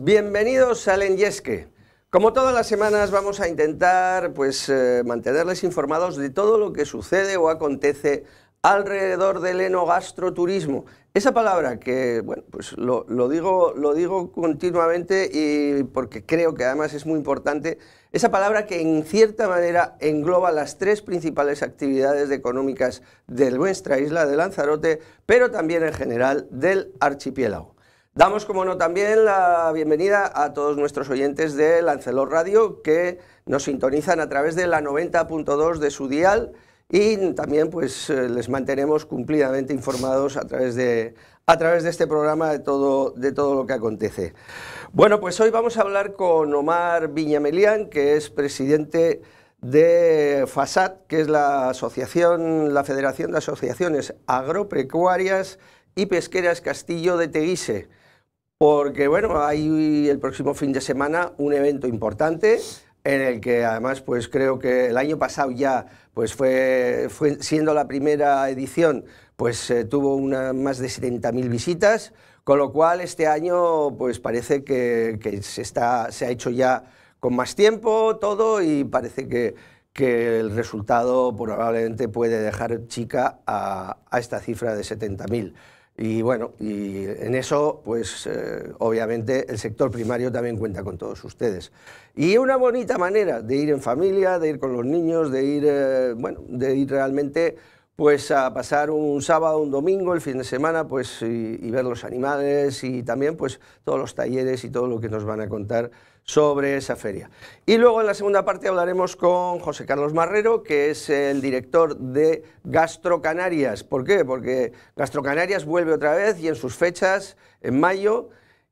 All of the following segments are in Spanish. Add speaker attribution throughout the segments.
Speaker 1: Bienvenidos al Enyesque. Como todas las semanas vamos a intentar pues, eh, mantenerles informados de todo lo que sucede o acontece alrededor del enogastroturismo. Esa palabra que, bueno, pues lo, digo, lo digo continuamente y porque creo que además es muy importante, esa palabra que en cierta manera engloba las tres principales actividades económicas de nuestra isla de Lanzarote, pero también en general del archipiélago. Damos, como no, también la bienvenida a todos nuestros oyentes de Lancelot Radio que nos sintonizan a través de la 90.2 de su dial y también pues eh, les mantenemos cumplidamente informados a través de, a través de este programa de todo, de todo lo que acontece. Bueno, pues hoy vamos a hablar con Omar Viñamelián, que es presidente de FASAT, que es la asociación, la Federación de Asociaciones Agropecuarias y Pesqueras Castillo de Teguise porque bueno, hay el próximo fin de semana un evento importante en el que además pues creo que el año pasado ya pues fue, fue siendo la primera edición pues eh, tuvo una, más de 70.000 visitas, con lo cual este año pues parece que, que, se, está, se ha hecho ya con más tiempo todo y parece que, que el resultado probablemente puede dejar chica a, a esta cifra de 70.000. Y bueno, y en eso, pues eh, obviamente el sector primario también cuenta con todos ustedes. Y una bonita manera de ir en familia, de ir con los niños, de ir, eh, bueno, de ir realmente pues a pasar un sábado, un domingo, el fin de semana, pues y, y ver los animales y también pues todos los talleres y todo lo que nos van a contar sobre esa feria. Y luego en la segunda parte hablaremos con José Carlos Marrero, que es el director de Gastro Canarias. ¿Por qué? Porque Gastro Canarias vuelve otra vez y en sus fechas, en mayo,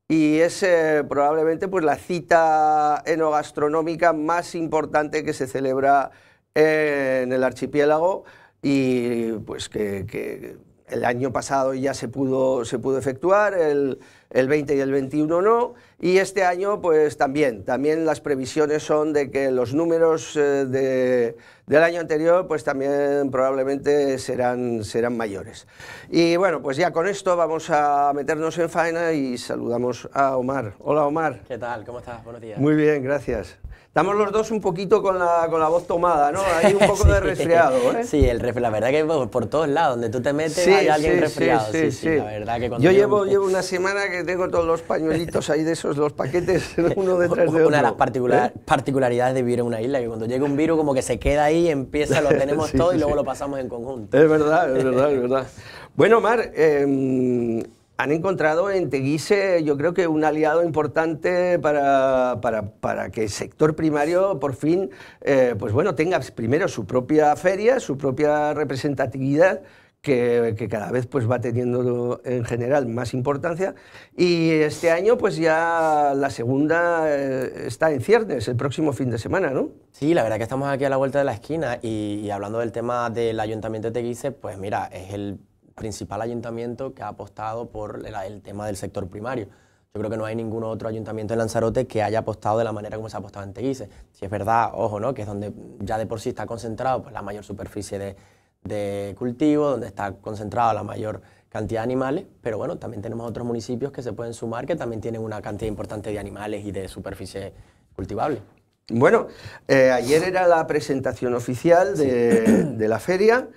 Speaker 1: y es eh, probablemente pues, la cita enogastronómica más importante que se celebra en el archipiélago y pues que, que el año pasado ya se pudo, se pudo efectuar, el, el, 20 y el 21 no, y este año pues también, también las previsiones son de que los números eh, de, del año anterior pues también probablemente serán, serán mayores. Y bueno, pues ya con esto vamos a meternos en faena y saludamos a Omar. Hola Omar.
Speaker 2: ¿Qué tal? ¿Cómo estás? Buenos días.
Speaker 1: Muy bien, gracias. Estamos los dos un poquito con la, con la voz tomada, ¿no? Hay un poco sí. de resfriado, ¿eh?
Speaker 2: Sí, el resfriado, la verdad que por, por, todos lados, donde tú te metes sí, hay alguien sí, resfriado. Sí, sí,
Speaker 1: la verdad que Yo llevo, llevo una semana que tengo todos los pañuelitos ahí de esos, los paquetes, uno detrás de otro.
Speaker 2: Una de las particular, ¿Eh? particularidades de vivir en una isla, que cuando llega un virus como que se queda ahí, empieza, lo tenemos todo y luego lo pasamos en conjunto.
Speaker 1: Es verdad, es verdad, es verdad. Bueno, Mar, eh, han encontrado en Teguise, yo creo que un aliado importante para, para, para que el sector primario por fin, eh, pues bueno, tenga primero su propia feria, su propia representatividad, que, que, cada vez pues va teniendo en general más importancia y este año pues ya la segunda eh, está en ciernes el próximo fin de semana, ¿no?
Speaker 2: Sí, la verdad que estamos aquí a la vuelta de la esquina y, y hablando del tema del Ayuntamiento de Teguise, pues mira, es el principal ayuntamiento que ha apostado por el, el, tema del sector primario. Yo creo que no hay ningún otro ayuntamiento en Lanzarote que haya apostado de la manera como se ha apostado en Teguise. Si es verdad, ojo, ¿no? que es donde ya de por sí está concentrado pues, la mayor superficie de, de cultivo, donde está concentrada la mayor cantidad de animales, pero bueno, también tenemos otros municipios que se pueden sumar que también tienen una cantidad importante de animales y de superficie cultivable.
Speaker 1: Bueno, eh, ayer era la presentación oficial de, sí. de la feria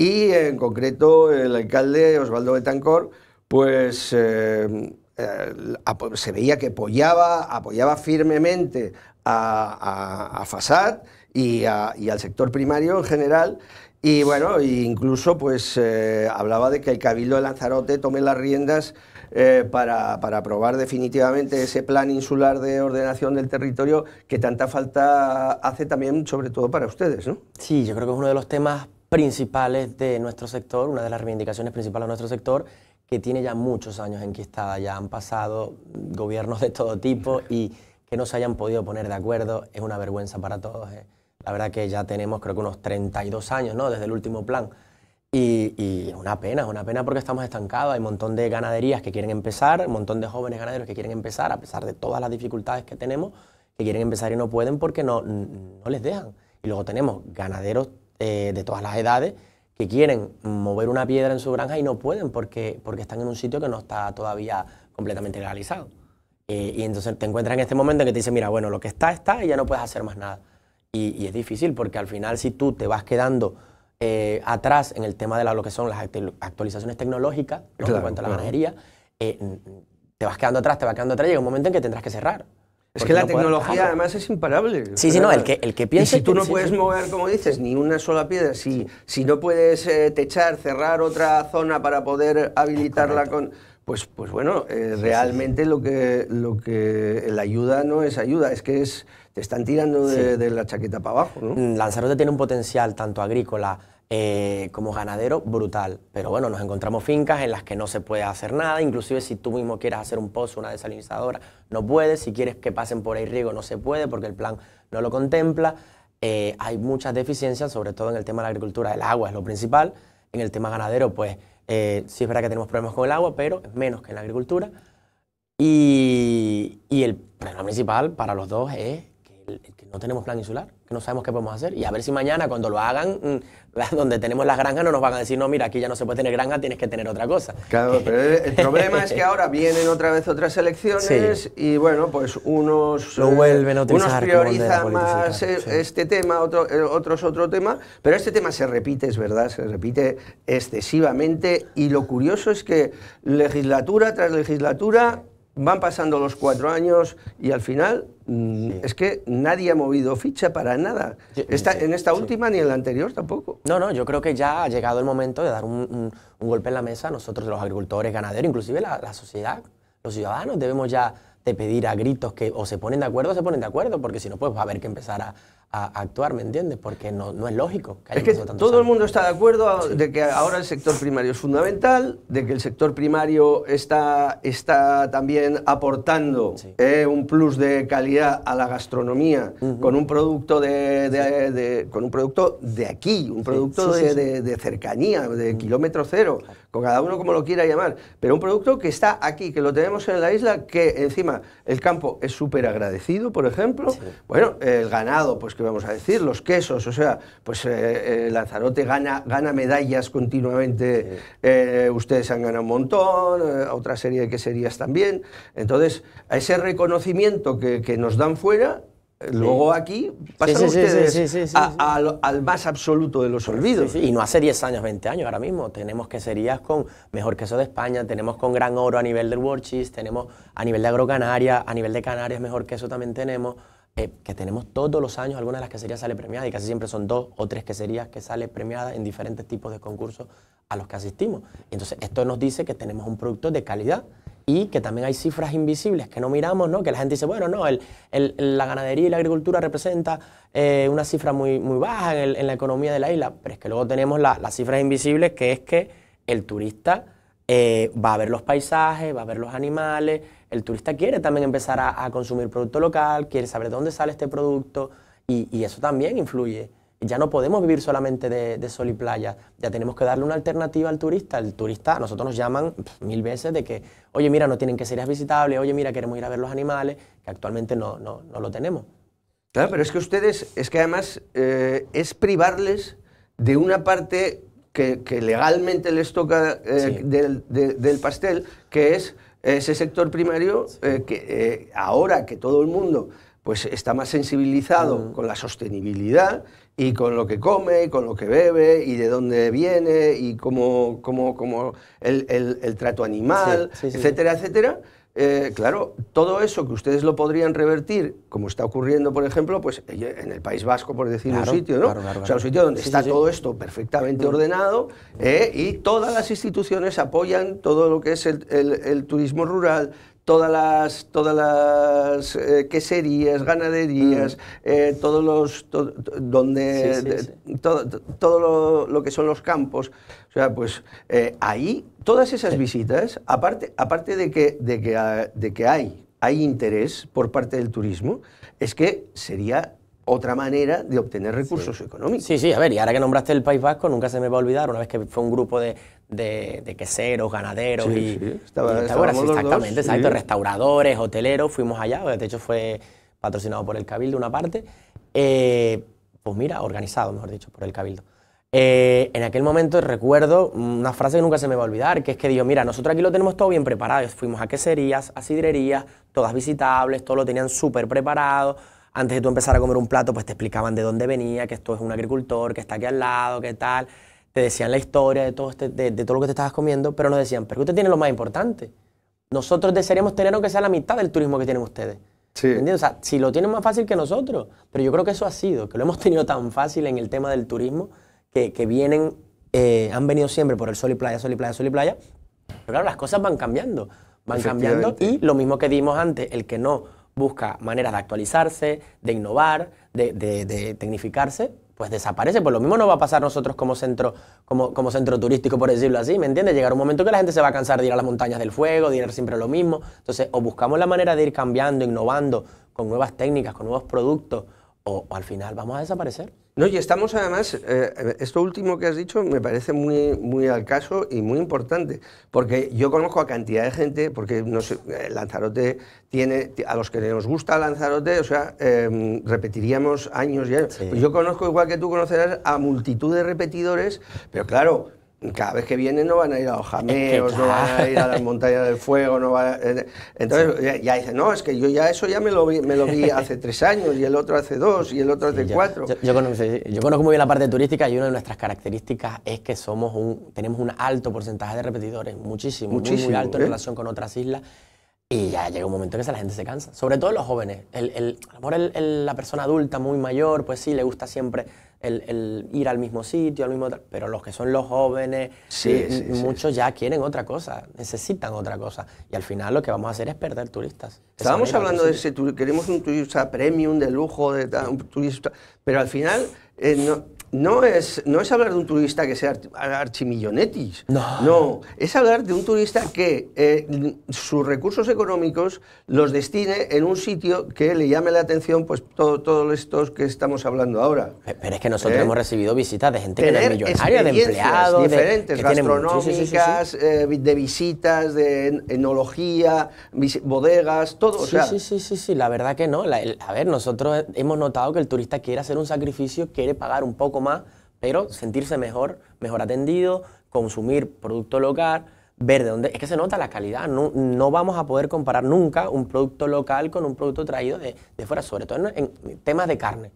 Speaker 1: y en concreto el alcalde Osvaldo Betancor pues eh, eh, se veía que apoyaba, apoyaba firmemente a, a, a FASAD y, al sector primario en general y bueno, incluso pues eh, hablaba de que el Cabildo de Lanzarote tome las riendas para, para, aprobar definitivamente ese plan insular de ordenación del territorio que tanta falta hace también, sobre todo para ustedes, ¿no?
Speaker 2: Sí, yo creo que es uno de los temas principales de nuestro sector, una de las reivindicaciones principales de nuestro sector, que tiene ya muchos años enquistada, ya han pasado gobiernos de todo tipo y que no se hayan podido poner de acuerdo es una vergüenza para todos. Eh. La verdad que ya tenemos creo que unos 32 años ¿no? desde el último plan y, y, es una pena, es una pena porque estamos estancados, hay un montón de ganaderías que quieren empezar, un montón de jóvenes ganaderos que quieren empezar a pesar de todas las dificultades que tenemos, que quieren empezar y no pueden porque no, no les dejan. Y luego tenemos ganaderos eh, de todas las edades que quieren mover una piedra en su granja y no pueden porque, porque están en un sitio que no está todavía completamente legalizado. Eh, y entonces te encuentras en este momento en que te dicen, mira, bueno, lo que está, está y ya no puedes hacer más nada. Y, es difícil porque al final si tú te vas quedando eh, atrás en el tema de lo que son las actualizaciones tecnológicas, ¿no? en cuanto a la ganadería, eh, te vas quedando atrás, te vas quedando atrás, llega un momento en que tendrás que cerrar.
Speaker 1: Es que la tecnología además es imparable.
Speaker 2: Sí, sí, no, el que, el que piensa...
Speaker 1: Y si tú no puedes mover, como dices, ni una sola piedra, si, si no puedes techar, cerrar otra zona para poder habilitarla con pues, pues bueno, eh, realmente lo que, lo que la ayuda no es ayuda, es que es, te están tirando de, la chaqueta para abajo. ¿no?
Speaker 2: Mm, Lanzarote tiene un potencial tanto agrícola eh, como ganadero brutal, pero bueno, nos encontramos fincas en las que no se puede hacer nada, inclusive si tú mismo quieres hacer un pozo, una desalinizadora, no puedes, si quieres que pasen por ahí riego no se puede porque el plan no lo contempla, eh, hay muchas deficiencias, sobre todo en el tema de la agricultura, el agua es lo principal, en el tema ganadero pues eh, sí es verdad que tenemos problemas con el agua, pero es menos que en la agricultura. Y, y el problema principal para los dos es que, no tenemos plan insular, que no sabemos qué podemos hacer. Y a ver si mañana, cuando lo hagan, mm, donde tenemos las granjas, no nos van a decir, no, mira, aquí ya no se puede tener granja, tienes que tener otra cosa.
Speaker 1: Claro, pero el problema es que ahora vienen otra vez otras elecciones y, bueno, pues unos,
Speaker 2: lo vuelven a
Speaker 1: unos priorizan más e, este tema, otro, eh, otros otro tema, pero este tema se repite, es verdad, se repite excesivamente y lo curioso es que legislatura tras legislatura van pasando los cuatro años y al final mm, es que nadie ha movido ficha para nada. Esta, en esta última ni en la anterior tampoco.
Speaker 2: No, no, yo creo que ya ha llegado el momento de dar un, golpe en la mesa nosotros los agricultores, ganaderos, inclusive la, la, sociedad, los ciudadanos debemos ya de pedir a gritos que o se ponen de acuerdo o se ponen de acuerdo, porque si no, pues va a haber que empezar a, a actuar, ¿me entiendes? Porque no, no es lógico.
Speaker 1: Que es que todo el mundo está de acuerdo de que ahora el sector primario es fundamental, de que el sector primario está, está también aportando eh, un plus de calidad a la gastronomía con un producto de, con un producto de aquí, un producto de, cercanía, de kilómetro cero, con cada uno como lo quiera llamar, pero un producto que está aquí, que lo tenemos en la isla, que encima el campo es súper agradecido, por ejemplo, bueno, el ganado, pues vamos a decir, los quesos, o sea, pues eh, eh, Lanzarote gana, gana medallas continuamente, eh, ustedes han ganado un montón, otra serie de queserías también, entonces a ese reconocimiento que, que nos dan fuera, Luego aquí pasan ustedes al más absoluto de los olvidos.
Speaker 2: Y no hace 10 años, 20 años ahora mismo. Tenemos queserías con mejor queso de España, tenemos con gran oro a nivel del World Cheese, tenemos a nivel de agrocanaria, a nivel de Canarias mejor queso también tenemos. Eh, que tenemos todos los años, algunas de las queserías sale premiada y casi siempre son dos o tres queserías que sale premiadas en diferentes tipos de concursos a los que asistimos. Entonces esto nos dice que tenemos un producto de calidad y que también hay cifras invisibles que no miramos, ¿no? que la gente dice, bueno, no, la ganadería y la agricultura representa eh, una cifra muy, muy baja en, la economía de la isla, pero es que luego tenemos las cifras invisibles, que es que el turista eh, va a ver los paisajes, va a ver los animales, el turista quiere también empezar a, consumir producto local, quiere saber de dónde sale este producto y, eso también influye. Ya no podemos vivir solamente de, sol y playa, ya tenemos que darle una alternativa al turista. El turista, a nosotros nos llaman mil veces de que, oye, mira, no tienen que ser visitables, oye, mira, queremos ir a ver los animales, que actualmente no, no, no lo tenemos.
Speaker 1: Claro, pero es que ustedes, es que además eh, es privarles de una parte que, legalmente les toca eh, del, del pastel, que es ese sector primario eh, que eh, ahora que todo el mundo pues está más sensibilizado con la sostenibilidad y con lo que come, y con lo que bebe, y de dónde viene, y cómo, cómo, el, el, trato animal, etcétera, etcétera, eh, claro, todo eso que ustedes lo podrían revertir, como está ocurriendo, por ejemplo, pues en el País Vasco, por decir un sitio, ¿no? o sea, un sitio donde está todo esto perfectamente ordenado eh, y todas las instituciones apoyan todo lo que es el turismo rural, todas las, todas las eh, queserías, ganaderías, mm. eh, todos los, donde, todo, lo, que son los campos. O sea, pues eh, ahí, todas esas visitas, aparte, aparte de, que, de, que, ah, de que hay, hay interés por parte del turismo, es que sería otra manera de obtener recursos económicos.
Speaker 2: Sí, sí, a ver, y ahora que nombraste el País Vasco, nunca se me va a olvidar, una vez que fue un grupo de, de, queseros, ganaderos y,
Speaker 1: sí. Estaba, exactamente,
Speaker 2: exacto, restauradores, hoteleros, fuimos allá, de hecho fue patrocinado por el Cabildo una parte, eh, pues mira, organizado, mejor dicho, por el Cabildo. Eh, en aquel momento recuerdo una frase que nunca se me va a olvidar, que es que digo, mira, nosotros aquí lo tenemos todo bien preparado. Fuimos a queserías, a sidrerías, todas visitables, todo lo tenían súper preparado. Antes de tú empezar a comer un plato, pues te explicaban de dónde venía, que esto es un agricultor, que está aquí al lado, qué tal. Te decían la historia de todo, este, de, todo lo que te estabas comiendo, pero nos decían, pero usted tiene lo más importante. Nosotros desearíamos tener aunque sea la mitad del turismo que tienen ustedes. Sí. ¿Entiendes? O sea, si lo tienen más fácil que nosotros. Pero yo creo que eso ha sido, que lo hemos tenido tan fácil en el tema del turismo, que, que vienen, eh, han venido siempre por el sol y playa, sol y playa, sol y playa. Pero claro, las cosas van cambiando. Van cambiando y lo mismo que dimos antes, el que no busca maneras de actualizarse, de innovar, de, de, tecnificarse, pues desaparece. Pues lo mismo nos va a pasar nosotros como centro, como, como centro turístico, por decirlo así, ¿me entiendes? Llegar un momento que la gente se va a cansar de ir a las montañas del fuego, de ir siempre lo mismo. Entonces, o buscamos la manera de ir cambiando, innovando, con nuevas técnicas, con nuevos productos, o al final vamos a desaparecer.
Speaker 1: No, y estamos además, eh, esto último que has dicho me parece muy, muy al caso y muy importante, porque yo conozco a cantidad de gente, porque no sé, Lanzarote tiene, a los que nos gusta Lanzarote, o sea, em, repetiríamos años y años. Pues yo conozco, igual que tú conocerás, a multitud de repetidores, pero claro, cada vez que vienen no van a ir a los jameos, no van a ir a las montañas del fuego, no van eh, entonces ya, dicen, no, es que yo ya eso ya me lo vi, me lo vi hace tres años y el otro hace dos y el otro hace cuatro.
Speaker 2: Yo, conozco, yo, conozco, muy bien la parte turística y una de nuestras características es que somos un, tenemos un alto porcentaje de repetidores, muchísimo, muchísimo muy, alto en ¿eh? relación con otras islas. Y ya llega un momento en que la gente se cansa, sobre todo los jóvenes. El, el, a lo mejor la persona adulta muy mayor, pues sí, le gusta siempre el, ir al mismo sitio, al mismo... Pero los que son los jóvenes, sí, muchos ya quieren otra cosa, necesitan otra cosa. Y al final lo que vamos a hacer es perder turistas.
Speaker 1: Estábamos hablando de ese, queremos un turista premium, de lujo, de un turista, pero al final eh, no, no es, no es hablar de un turista que sea archimillonetis. No. No, es hablar de un turista que eh, sus recursos económicos los destine en un sitio que le llame la atención, pues todos todo estos que estamos hablando ahora.
Speaker 2: Pero es que nosotros ¿Eh? hemos recibido visitas de gente que es millonaria, de empleados.
Speaker 1: diferentes, gastronómicas, eh, de visitas, de enología, bodegas, todo.
Speaker 2: Sí, sí, sí, sí, sí, la verdad que no. a ver, nosotros hemos notado que el turista quiere hacer un sacrificio, quiere pagar un poco más, pero sentirse mejor, mejor atendido, consumir producto local, ver de dónde... Es que se nota la calidad, no, no vamos a poder comparar nunca un producto local con un producto traído de, de fuera, sobre todo en, temas de carne.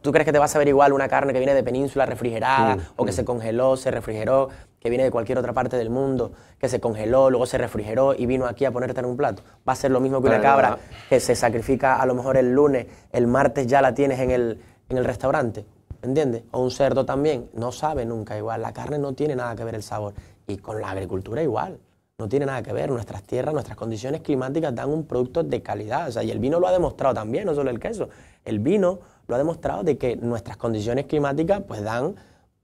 Speaker 2: ¿Tú crees que te vas a ver igual una carne que viene de península refrigerada o que se congeló, se refrigeró, que viene de cualquier otra parte del mundo, que se congeló, luego se refrigeró y vino aquí a ponerte en un plato? Va a ser lo mismo que una cabra que se sacrifica a lo mejor el lunes, el martes ya la tienes en el, en el restaurante. ¿Entiendes? O un cerdo también, no sabe nunca igual. La carne no tiene nada que ver el sabor. Y con la agricultura igual, no tiene nada que ver. Nuestras tierras, nuestras condiciones climáticas dan un producto de calidad. O sea, y el vino lo ha demostrado también, no solo el queso. El vino lo ha demostrado de que nuestras condiciones climáticas pues dan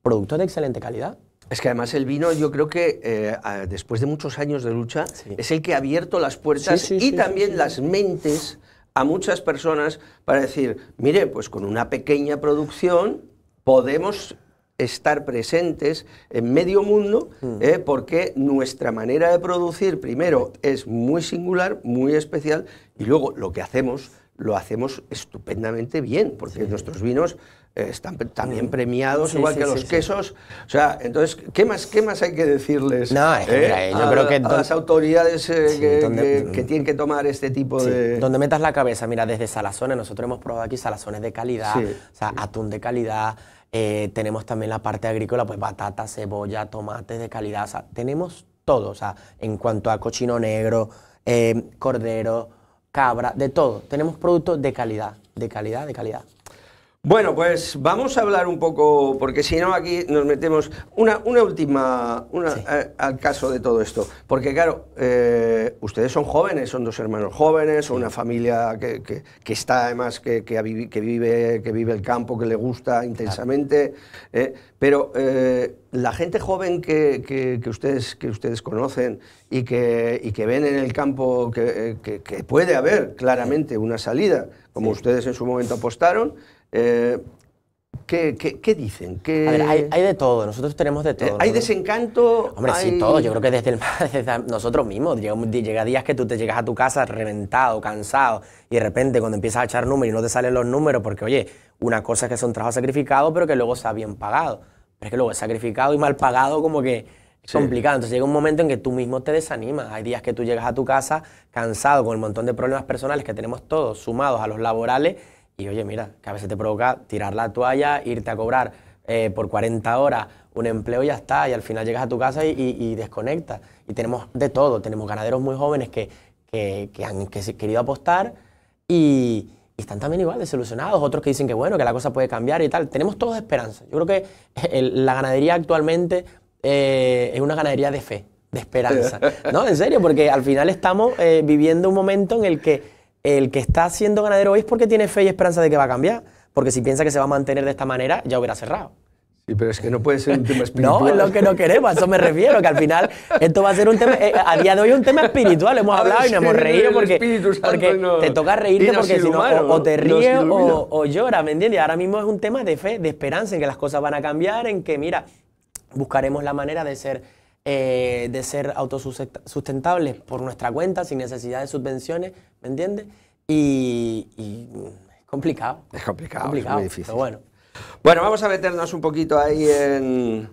Speaker 2: productos de excelente calidad.
Speaker 1: Es que además el vino, yo creo que eh, después de muchos años de lucha, es el que ha abierto las puertas y también las mentes a muchas personas para decir, mire, pues con una pequeña producción podemos estar presentes en medio mundo, mm. eh, porque nuestra manera de producir, primero, es muy singular, muy especial, y luego lo que hacemos, lo hacemos estupendamente bien, porque nuestros vinos están también mm. premiados, igual que los quesos. O sea, entonces, ¿qué más, qué más hay que decirles
Speaker 2: no, es que, mira,
Speaker 1: eh, yo creo que a las autoridades que, que, tienen que tomar este tipo de...
Speaker 2: Donde metas la cabeza, mira, desde salazones, nosotros hemos probado aquí salazones de calidad, o sea, atún de calidad, eh, tenemos también la parte agrícola, pues batata, cebolla, tomates de calidad. O sea, tenemos todo. O sea, en cuanto a cochino negro, eh, cordero, cabra, de todo. Tenemos productos de calidad, de calidad, de calidad.
Speaker 1: Bueno, pues vamos a hablar un poco, porque si no aquí nos metemos una, una última una, eh, al caso de todo esto. Porque claro, eh, ustedes son jóvenes, son dos hermanos jóvenes, son una familia que, que, está además, que, que, vive, que vive el campo, que le gusta intensamente, eh, pero la gente joven que, ustedes, que ustedes conocen y que, y que ven en el campo que, puede haber claramente una salida, como ustedes en su momento apostaron, eh, ¿qué, qué, dicen?
Speaker 2: A ver, hay, de todo, nosotros tenemos de todo. Eh,
Speaker 1: ¿Hay desencanto?
Speaker 2: Hombre, sí, todo. Yo creo que desde, el, nosotros mismos, llega, días que tú te llegas a tu casa reventado, cansado, y de repente cuando empiezas a echar números y no te salen los números, porque oye, una cosa es que son trabajos sacrificados, pero que luego sea bien pagado. Pero es que luego es sacrificado y mal pagado como que complicado. Entonces llega un momento en que tú mismo te desanimas. Hay días que tú llegas a tu casa cansado con el montón de problemas personales que tenemos todos sumados a los laborales y oye, mira, que a veces te provoca tirar la toalla, irte a cobrar eh, por 40 horas un empleo y ya está, y al final llegas a tu casa y, y, desconectas. Y tenemos de todo, tenemos ganaderos muy jóvenes que, que, han querido apostar y, están también igual desilusionados, otros que dicen que bueno, que la cosa puede cambiar y tal. Tenemos todos esperanza. Yo creo que la ganadería actualmente eh, es una ganadería de fe, de esperanza. ¿No? En serio, porque al final estamos eh, viviendo un momento en el que el que está siendo ganadero hoy es porque tiene fe y esperanza de que va a cambiar. Porque si piensa que se va a mantener de esta manera, ya hubiera cerrado.
Speaker 1: Sí, pero es que no puede ser un tema espiritual.
Speaker 2: no, es lo que no queremos, a eso me refiero, que al final esto va a ser un tema, eh, a día de hoy un tema espiritual, hemos hablado y nos hemos reído porque, porque te toca reírte porque si no, o, te ríes o, o lloras, ¿me entiendes? Ahora mismo es un tema de fe, de esperanza, en que las cosas van a cambiar, en que, mira, buscaremos la manera de ser, eh, de ser autosustentables por nuestra cuenta, sin necesidad de subvenciones, ¿me entiendes? Y, es complicado.
Speaker 1: Es complicado, es muy difícil.
Speaker 2: Pero bueno.
Speaker 1: Bueno, vamos a meternos un poquito ahí en,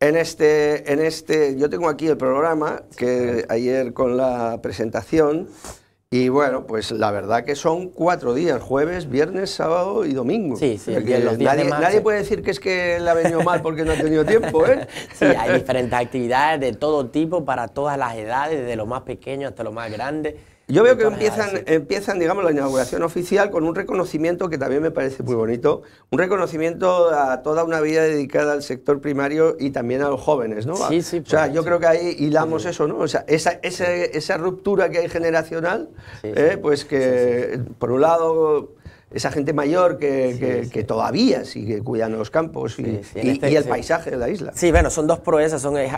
Speaker 1: en este, en este. Yo tengo aquí el programa que ayer con la presentación. Y bueno, pues la verdad que son cuatro días, jueves, viernes, sábado y domingo.
Speaker 2: Sí, sí,
Speaker 1: los días nadie, nadie puede decir que es que le ha venido mal porque no ha tenido tiempo, ¿eh?
Speaker 2: Sí, hay diferentes actividades de todo tipo, para todas las edades, desde lo más pequeño hasta lo más grande.
Speaker 1: Yo veo que empiezan, empiezan, digamos, la inauguración oficial con un reconocimiento que también me parece muy bonito, un reconocimiento a toda una vida dedicada al sector primario y también a los jóvenes, ¿no?
Speaker 2: Sí, sí.
Speaker 1: O sea, yo creo que ahí hilamos eso, ¿no? O sea, esa, esa, ruptura que hay generacional, ¿eh? pues que, por un lado esa gente mayor que, que, todavía sigue cuidando los campos y, este y, el paisaje de la isla.
Speaker 2: Sí, bueno, son dos proezas, son, es,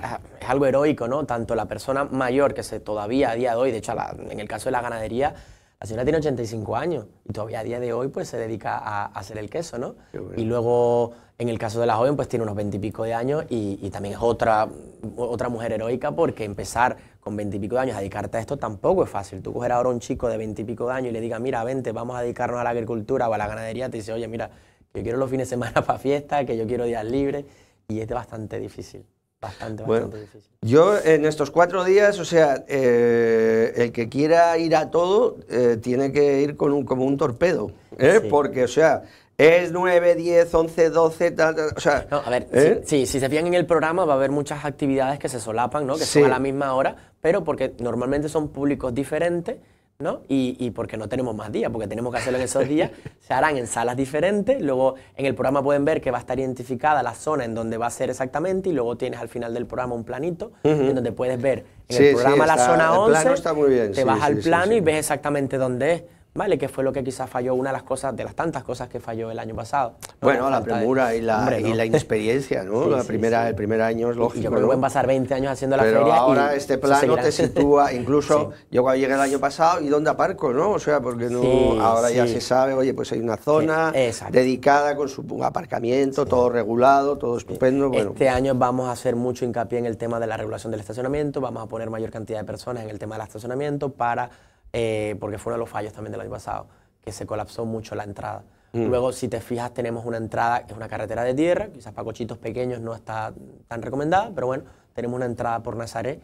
Speaker 2: algo heroico, ¿no? Tanto la persona mayor que se todavía a día de hoy, de hecho, en el caso de la ganadería, la señora tiene 85 años y todavía a día de hoy pues se dedica a, hacer el queso, ¿no? Y luego, en el caso de la joven, pues tiene unos 20 y pico de años y, y también es otra, otra mujer heroica porque empezar con veintipico de años a dedicarte a esto tampoco es fácil. Tú coger ahora a un chico de veintipico de años y le digas, mira, vente, vamos a dedicarnos a la agricultura o a la ganadería, te dice, oye, mira, yo quiero los fines de semana para fiesta, que yo quiero días libres, y es bastante difícil. Bastante, bastante difícil.
Speaker 1: Yo en estos cuatro días, o sea, eh, el que quiera ir a todo eh, tiene que ir con un, como un torpedo, ¿eh? porque, o sea, es 9, 10, 11, 12, tal, o sea...
Speaker 2: a ver, ¿eh? si, se fijan en el programa va a haber muchas actividades que se solapan, ¿no? Que son a la misma hora, pero porque normalmente son públicos diferentes, ¿no? Y, y, porque no tenemos más días, porque tenemos que hacerlo en esos días, se harán en salas diferentes, luego en el programa pueden ver que va a estar identificada la zona en donde va a ser exactamente, y luego tienes al final del programa un planito, en donde puedes ver en el programa la zona 11,
Speaker 1: está muy bien,
Speaker 2: te vas al plano y ves exactamente dónde es. ¿Vale? Que fue lo que quizás falló, una de las cosas, de las tantas cosas que falló el año pasado.
Speaker 1: Bueno, la, premura y, la, y la inexperiencia, ¿no? la primera, El primer año es lógico.
Speaker 2: yo creo que pueden pasar 20 años haciendo la
Speaker 1: Pero
Speaker 2: feria.
Speaker 1: ahora este plano te sitúa, incluso yo cuando llegué el año pasado, ¿y dónde aparco, no? O sea, porque no, ahora ya se sabe, oye, pues hay una zona dedicada con su aparcamiento, todo regulado, todo estupendo. Bueno.
Speaker 2: Este año vamos a hacer mucho hincapié en el tema de la regulación del estacionamiento, vamos a poner mayor cantidad de personas en el tema del estacionamiento para eh, porque fue uno de los fallos también del año pasado, que se colapsó mucho la entrada. Mm. Luego, si te fijas, tenemos una entrada que es una carretera de tierra, quizás para cochitos pequeños no está tan recomendada, pero bueno, tenemos una entrada por Nazaret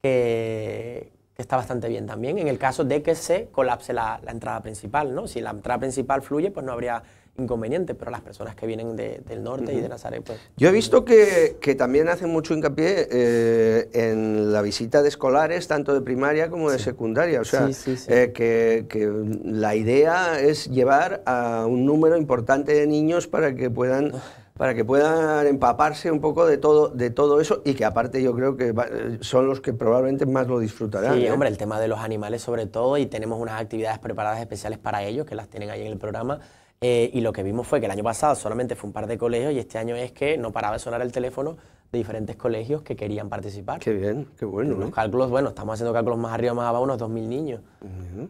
Speaker 2: que, que está bastante bien también, en el caso de que se colapse la, la entrada principal, ¿no? Si la entrada principal fluye, pues no habría inconveniente, pero las personas que vienen del norte y de Nazaret, pues...
Speaker 1: Yo he visto que, que también hacen mucho hincapié eh, en la visita de escolares, tanto de primaria como de secundaria, o sea, eh, que, que, la idea es llevar a un número importante de niños para que puedan... para que puedan empaparse un poco de todo, de todo eso y que aparte yo creo que son los que probablemente más lo disfrutarán.
Speaker 2: Sí,
Speaker 1: ¿eh?
Speaker 2: hombre, el tema de los animales sobre todo y tenemos unas actividades preparadas especiales para ellos que las tienen ahí en el programa eh, y lo que vimos fue que el año pasado solamente fue un par de colegios y este año es que no paraba de sonar el teléfono de diferentes colegios que querían participar.
Speaker 1: Qué bien, qué bueno.
Speaker 2: Los cálculos, bueno, estamos haciendo cálculos más arriba, más abajo, unos 2.000 niños,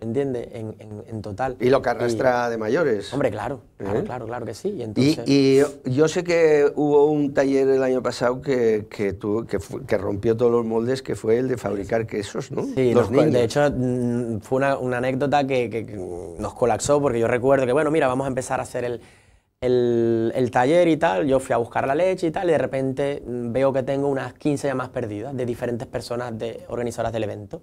Speaker 2: ¿entiendes? En, en, total.
Speaker 1: Y lo que arrastra de mayores.
Speaker 2: Hombre, claro, claro, ¿Eh? claro, claro que sí.
Speaker 1: Y, entonces... y, yo sé que hubo un taller el año pasado que, que, que, que, rompió todos los moldes, que fue el de fabricar quesos, ¿no?
Speaker 2: Sí, los niños. de hecho mm, fue una, una anécdota que, nos colapsó, porque yo recuerdo que, bueno, mira, vamos a empezar a hacer el el, el, taller y tal, yo fui a buscar la leche y tal, y de repente mm, veo que tengo unas 15 llamadas perdidas de diferentes personas de, organizadoras del evento.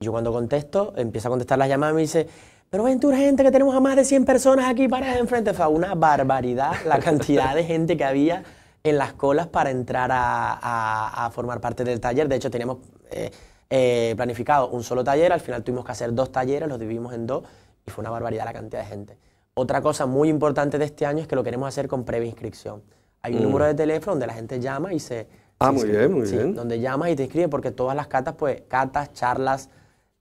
Speaker 2: Yo cuando contesto, empiezo a contestar las llamadas y me dice, pero Ventura, gente, que tenemos a más de 100 personas aquí para enfrente. Fue una barbaridad la cantidad de gente que había en las colas para entrar a, a, formar parte del taller. De hecho, teníamos eh, eh, planificado un solo taller, al final tuvimos que hacer dos talleres, los dividimos en dos y fue una barbaridad la cantidad de gente. Otra cosa muy importante de este año es que lo queremos hacer con previa inscripción. Hay un mm. número de teléfono donde la gente llama y se...
Speaker 1: Ah, muy bien, muy bien.
Speaker 2: Donde llamas y te inscribe porque todas las catas, pues catas, charlas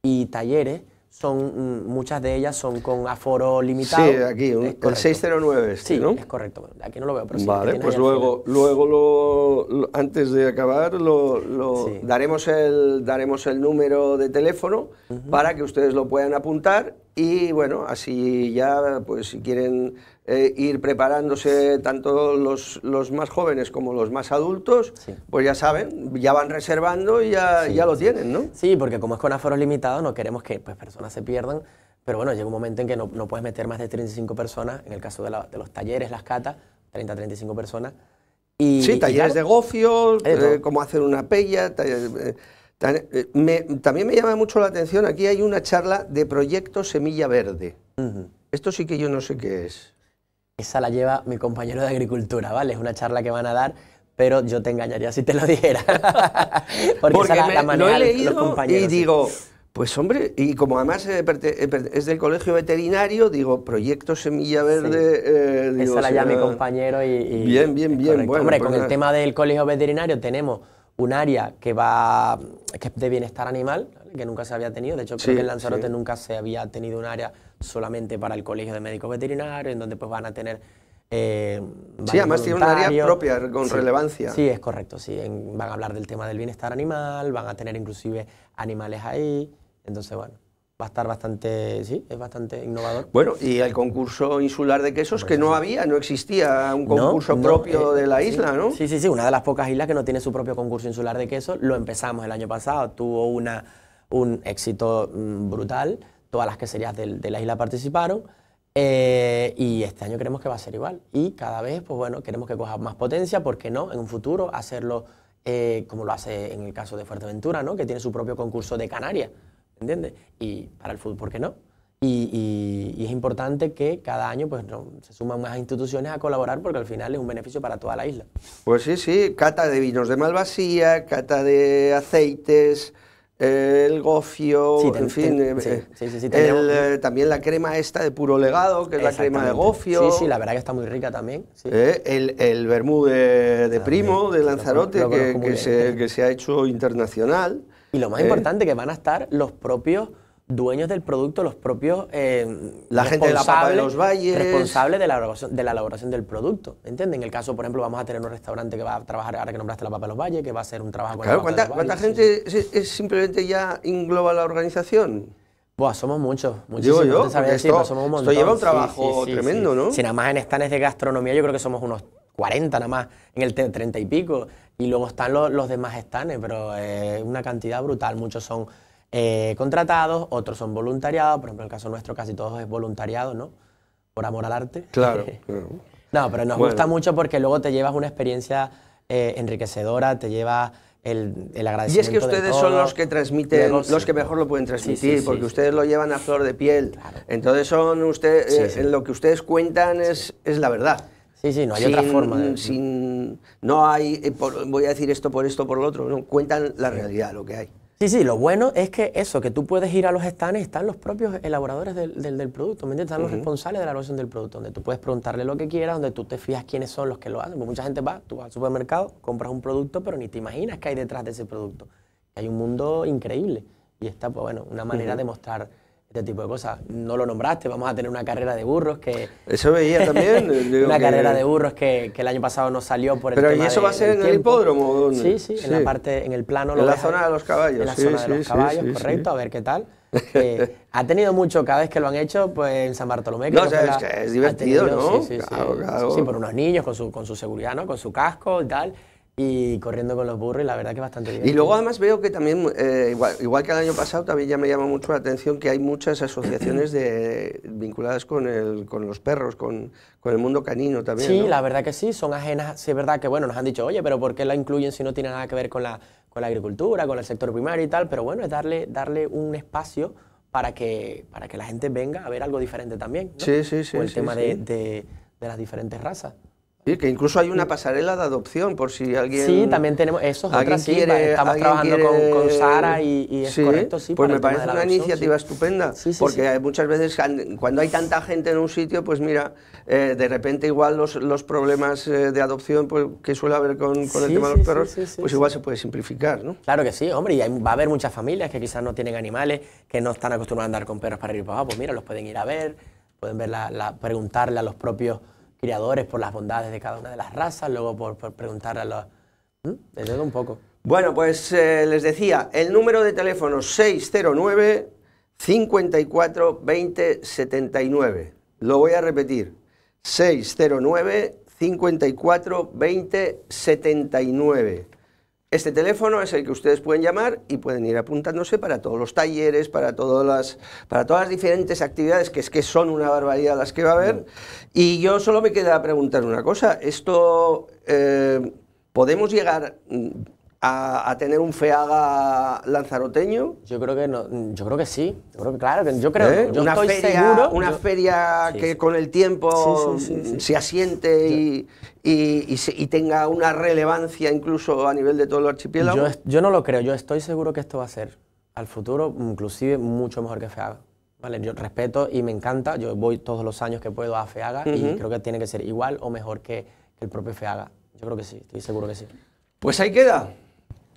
Speaker 2: y talleres son, mm, muchas de ellas son con aforo limitado.
Speaker 1: Sí, aquí, el 609 este,
Speaker 2: sí,
Speaker 1: ¿no?
Speaker 2: es correcto. Aquí no lo veo, pero
Speaker 1: Vale, pues luego, luego lo, antes de acabar, lo, daremos, el, daremos el número de teléfono para que ustedes lo puedan apuntar y bueno, así ya, pues si quieren eh, ir preparándose tanto los, los, más jóvenes como los más adultos, pues ya saben, ya van reservando y ya, ya lo tienen, ¿no?
Speaker 2: Sí, porque como es con aforos limitados, no queremos que pues, personas se pierdan, pero bueno, llega un momento en que no, no puedes meter más de 35 personas, en el caso de, de los talleres, las catas, 30, 35 personas.
Speaker 1: Y, sí, talleres de gofio, eh, cómo hacer una pella, eh, también me llama mucho la atención, aquí hay una charla de proyecto Semilla Verde. Esto sí que yo no sé qué es.
Speaker 2: Esa la lleva mi compañero de agricultura, ¿vale? Es una charla que van a dar, pero yo te engañaría si te lo dijera.
Speaker 1: Porque, esa la, la lo he leído y digo, pues hombre, y como además eh, eh, es del colegio veterinario, digo, proyecto Semilla Verde.
Speaker 2: Eh, esa la llama mi compañero y,
Speaker 1: bien, bien, bien.
Speaker 2: Bueno, hombre, pues con el tema del colegio veterinario tenemos un área que va que es de bienestar animal, que nunca se había tenido. De hecho, creo que en Lanzarote nunca se había tenido un área solamente para el Colegio de Médicos Veterinarios, en donde pues van a tener...
Speaker 1: Eh, sí, además tiene un área propia, con relevancia.
Speaker 2: Sí, es correcto, sí. van a hablar del tema del bienestar animal, van a tener inclusive animales ahí. Entonces, bueno, va a estar bastante, sí, es bastante innovador.
Speaker 1: Bueno, y el concurso insular de quesos, que no había, no existía un concurso propio eh, de la isla, ¿no?
Speaker 2: Sí, sí, sí, una de las pocas islas que no tiene su propio concurso insular de quesos, lo empezamos el año pasado, tuvo una, un éxito mm, brutal, todas las queserías de, de la isla participaron, eh, y este año creemos que va a ser igual, y cada vez, pues bueno, queremos que coja más potencia, ¿por qué no? En un futuro hacerlo eh, como lo hace en el caso de Fuerteventura, ¿no? Que tiene su propio concurso de Canarias ¿entiendes? Y para el fútbol, ¿por qué no? Y, es importante que cada año pues, se suman más instituciones a colaborar porque al final es un beneficio para toda la isla.
Speaker 1: Pues sí, sí, cata de vinos de Malvasía, cata de aceites, el gofio, en fin, eh, eh, también la crema esta de puro legado, que es la crema de gofio.
Speaker 2: Sí, sí, la verdad que está muy rica también.
Speaker 1: Eh, el, el vermú de, primo, de Lanzarote, que, se, que se ha hecho internacional.
Speaker 2: Y lo más importante, que van a estar los propios dueños del producto, los propios eh,
Speaker 1: la gente de la papa de los valles
Speaker 2: responsables de la elaboración, de la elaboración del producto, ¿entienden? En el caso, por ejemplo, vamos a tener un restaurante que va a trabajar ahora que nombraste la papa de los valles, que va a hacer un trabajo con
Speaker 1: claro, ¿cuánta, ¿cuánta gente es, simplemente ya engloba la organización?
Speaker 2: Buah, somos muchos, muchísimos.
Speaker 1: Digo yo, esto, somos un montón. Esto lleva un trabajo tremendo, ¿no?
Speaker 2: Si nada más en estanes de gastronomía yo creo que somos unos 40 nada más, en el 30 y pico. Y luego están los, los demás estanes, pero es una cantidad brutal. Muchos son eh, contratados, otros son voluntariados. Por ejemplo, en el caso nuestro casi todos es voluntariado, ¿no? Por amor al arte.
Speaker 1: Claro.
Speaker 2: no, pero nos gusta mucho porque luego te llevas una experiencia eh, enriquecedora, te lleva el, el, agradecimiento.
Speaker 1: Y es que ustedes son los que transmiten, los que mejor lo pueden transmitir, porque ustedes lo llevan a flor de piel. Entonces son ustedes, eh, lo que ustedes cuentan es, es la verdad.
Speaker 2: Sí, sí, no hay otra forma.
Speaker 1: De... Sin, no hay, eh, voy a decir esto por esto, por lo otro, no, cuentan la realidad, lo que hay.
Speaker 2: Sí, sí, lo bueno es que eso, que tú puedes ir a los stands, están los propios elaboradores del, del, producto, ¿me entiendes? Están los responsables de la elaboración del producto, donde tú puedes preguntarle lo que quieras, donde tú te fijas quiénes son los que lo hacen. Porque mucha gente va, tú vas al supermercado, compras un producto, pero ni te imaginas que hay detrás de ese producto. Hay un mundo increíble. Y está, pues bueno, una manera de mostrar este tipo de cosas. No lo nombraste, vamos a tener una carrera de burros que...
Speaker 1: Eso veía también.
Speaker 2: una carrera de burros que, que, el año pasado no salió por el
Speaker 1: Pero ¿y eso va a ser en el hipódromo?
Speaker 2: Sí, sí, en la parte, en el plano...
Speaker 1: En la zona de los caballos.
Speaker 2: En la zona de los caballos, correcto, a ver qué tal. Eh, ha tenido mucho, cada vez que lo han hecho, pues en San Bartolomé.
Speaker 1: no, o sea, es que es divertido, ¿no?
Speaker 2: Sí, sí, sí. Sí, por unos niños, con su, con su seguridad, ¿no? Con su casco y tal. Y corriendo con los burros y la verdad que bastante bien.
Speaker 1: Y luego además veo que también, eh, igual, que el año pasado, también ya me llama mucho la atención que hay muchas asociaciones de, vinculadas con, el, con los perros, con, con, el mundo canino también.
Speaker 2: Sí, la verdad que sí, son ajenas, sí es verdad que bueno, nos han dicho, oye, pero ¿por qué la incluyen si no tiene nada que ver con la, con la agricultura, con el sector primario y tal? Pero bueno, es darle, darle un espacio para que, para que la gente venga a ver algo diferente también. ¿no?
Speaker 1: Sí, sí, sí.
Speaker 2: Con el
Speaker 1: sí,
Speaker 2: tema
Speaker 1: sí.
Speaker 2: De, de, de las diferentes razas.
Speaker 1: Sí, que incluso hay una pasarela de adopción por si alguien.
Speaker 2: Sí, también tenemos eso. Es otra, sí, quiere, estamos trabajando
Speaker 1: quiere...
Speaker 2: con, con, Sara y, y es
Speaker 1: sí,
Speaker 2: correcto, sí.
Speaker 1: Pues me parece una adopción, iniciativa
Speaker 2: sí.
Speaker 1: estupenda.
Speaker 2: Sí,
Speaker 1: porque muchas veces cuando hay tanta gente en un sitio, pues mira, eh, de repente igual los, los problemas eh, de adopción pues, que suele haber con, con el tema de los perros, pues igual se puede simplificar, ¿no?
Speaker 2: Claro que sí, hombre, y hay, va a haber muchas familias que quizás no tienen animales, que no están acostumbradas a andar con perros para ir para abajo, pues mira, los pueden ir a ver, pueden ver la, la, preguntarle a los propios criadores por las bondades de cada una de las razas, luego por, por preguntarle a los... ¿Mm? De todo un poco.
Speaker 1: Bueno, pues eh, les decía, el número de teléfono 609 54 20 79. Lo voy a repetir. 609 54 20 79. Este teléfono es el que ustedes pueden llamar y pueden ir apuntándose para todos los talleres, para todas las, para todas las diferentes actividades, que es que son una barbaridad las que va a haber. Y yo solo me queda preguntar una cosa, ¿esto eh, podemos llegar a, a, tener un FEAGA lanzaroteño?
Speaker 2: Yo creo que no, yo creo que sí, yo creo que claro, que yo creo,
Speaker 1: ¿Eh?
Speaker 2: yo
Speaker 1: una
Speaker 2: estoy
Speaker 1: feria,
Speaker 2: seguro,
Speaker 1: una
Speaker 2: yo,
Speaker 1: feria
Speaker 2: sí,
Speaker 1: que
Speaker 2: sí.
Speaker 1: con el tiempo
Speaker 2: Sí,
Speaker 1: se asiente y, y, y, se, y, tenga una relevancia incluso a nivel de todo el archipiélago.
Speaker 2: Yo, yo no lo creo, yo estoy seguro que esto va a ser al futuro inclusive mucho mejor que FEAGA. Vale, yo respeto y me encanta, yo voy todos los años que puedo a FEAGA uh -huh. y creo que tiene que ser igual o mejor que, que el propio FEAGA. Yo creo que sí, estoy seguro que sí.
Speaker 1: Pues ahí queda.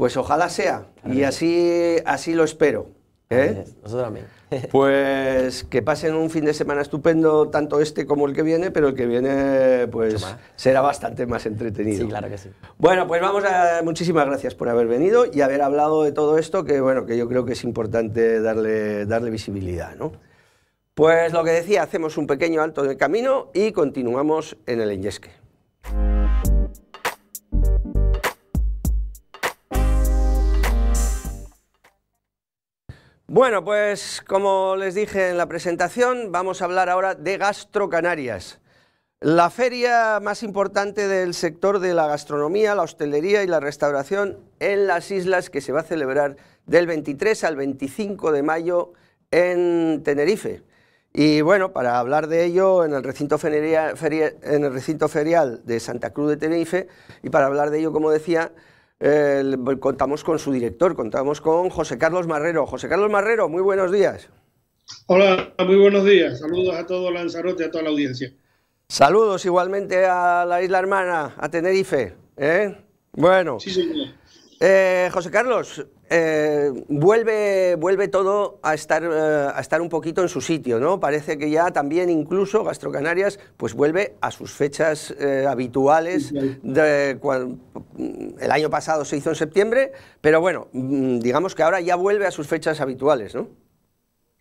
Speaker 1: Pues ojalá sea. Claro. Y así, así lo espero. ¿eh?
Speaker 2: Nosotros también.
Speaker 1: Pues que pasen un fin de semana estupendo, tanto este como el que viene, pero el que viene pues será bastante más entretenido.
Speaker 2: Sí, claro que sí.
Speaker 1: Bueno, pues vamos a muchísimas gracias por haber venido y haber hablado de todo esto, que bueno, que yo creo que es importante darle, darle visibilidad, ¿no? Pues lo que decía, hacemos un pequeño alto en el camino y continuamos en el Enyesque. Bueno, pues como les dije en la presentación, vamos a hablar ahora de Gastro Canarias, la feria más importante del sector de la gastronomía, la hostelería y la restauración en las islas que se va a celebrar del 23 al 25 de mayo en Tenerife. Y bueno, para hablar de ello en el recinto, en el recinto ferial de Santa Cruz de Tenerife y para hablar de ello, como decía, eh, contamos con su director, contamos con José Carlos Marrero. José Carlos Marrero, muy buenos días.
Speaker 3: Hola, muy buenos días. Saludos a todo Lanzarote a toda la audiencia.
Speaker 1: Saludos igualmente a la isla hermana, a Tenerife. ¿eh? Bueno,
Speaker 3: sí, señor.
Speaker 1: Eh, José Carlos, eh, vuelve, vuelve todo a estar, eh, a estar un poquito en su sitio, ¿no? Parece que ya también incluso Gastrocanarias pues vuelve a sus fechas eh, habituales. De, cual, el año pasado se hizo en septiembre, pero bueno, mm, digamos que ahora ya vuelve a sus fechas habituales, ¿no?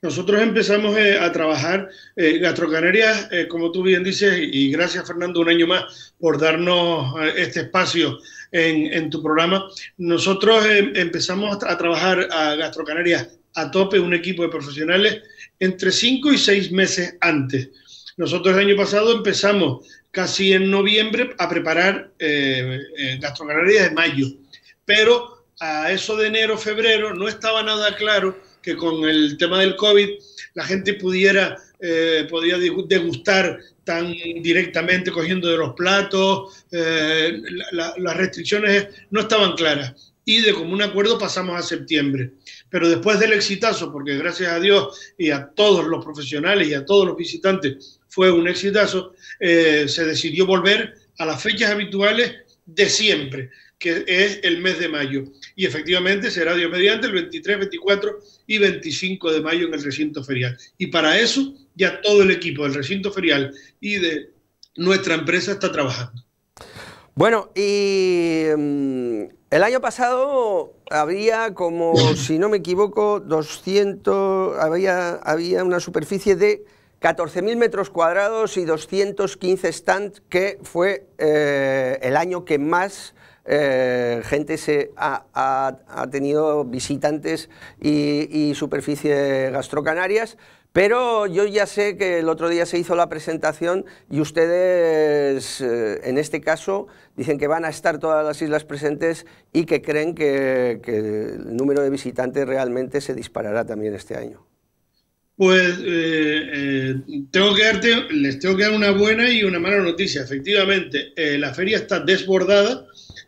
Speaker 3: Nosotros empezamos eh, a trabajar eh, Gastrocanarias, eh, como tú bien dices, y gracias Fernando un año más por darnos este espacio en, en, tu programa. Nosotros eh, empezamos a, trabajar a Gastrocanarias a tope, un equipo de profesionales, entre cinco y seis meses antes. Nosotros el año pasado empezamos casi en noviembre a preparar eh, Gastrocanarias de mayo, pero a eso de enero, febrero no estaba nada claro que con el tema del COVID la gente pudiera, eh, podía degustar tan directamente cogiendo de los platos, eh, la, las restricciones no estaban claras. Y de común acuerdo pasamos a septiembre. Pero después del exitazo, porque gracias a Dios y a todos los profesionales y a todos los visitantes fue un exitazo, eh, se decidió volver a las fechas habituales de siempre, que es el mes de mayo. Y efectivamente será Dios mediante el 23, 24 y 25 de mayo en el recinto ferial. Y para eso ya todo el equipo del recinto ferial y de nuestra empresa está trabajando.
Speaker 1: Bueno, y um, el año pasado había como, si no me equivoco, 200, había, había una superficie de 14.000 metros cuadrados y 215 stands, que fue eh, el año que más eh, gente se ha, tenido visitantes y, superficie gastrocanarias, pero yo ya sé que el otro día se hizo la presentación y ustedes, eh, en este caso, dicen que van a estar todas las islas presentes y que creen que el número de visitantes realmente se disparará también este año.
Speaker 3: Pues eh, tengo que darte, les tengo que dar una buena y una mala noticia. Efectivamente, la feria está desbordada,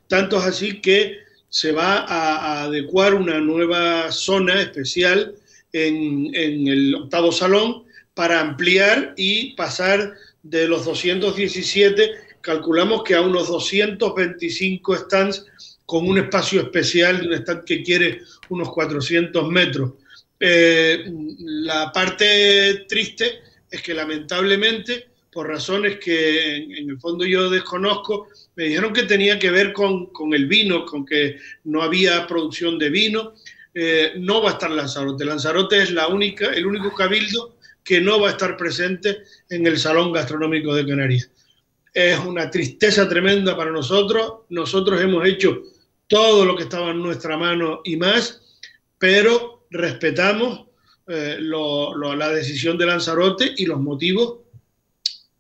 Speaker 3: tanto es así que se va a, adecuar una nueva zona especial en, en, el octavo salón para ampliar y pasar de los 217, calculamos que a unos 225 stands con un espacio especial, un stand que quiere unos 400 metros. Eh, la parte triste es que lamentablemente, por razones que en, el fondo yo desconozco, me dijeron que tenía que ver con, el vino, con que no había producción de vino. Eh, no va a estar Lanzarote. Lanzarote es la única, el único cabildo que no va a estar presente en el Salón Gastronómico de Canarias. Es una tristeza tremenda para nosotros. Nosotros hemos hecho todo lo que estaba en nuestra mano y más, pero respetamos eh, la decisión de Lanzarote y los motivos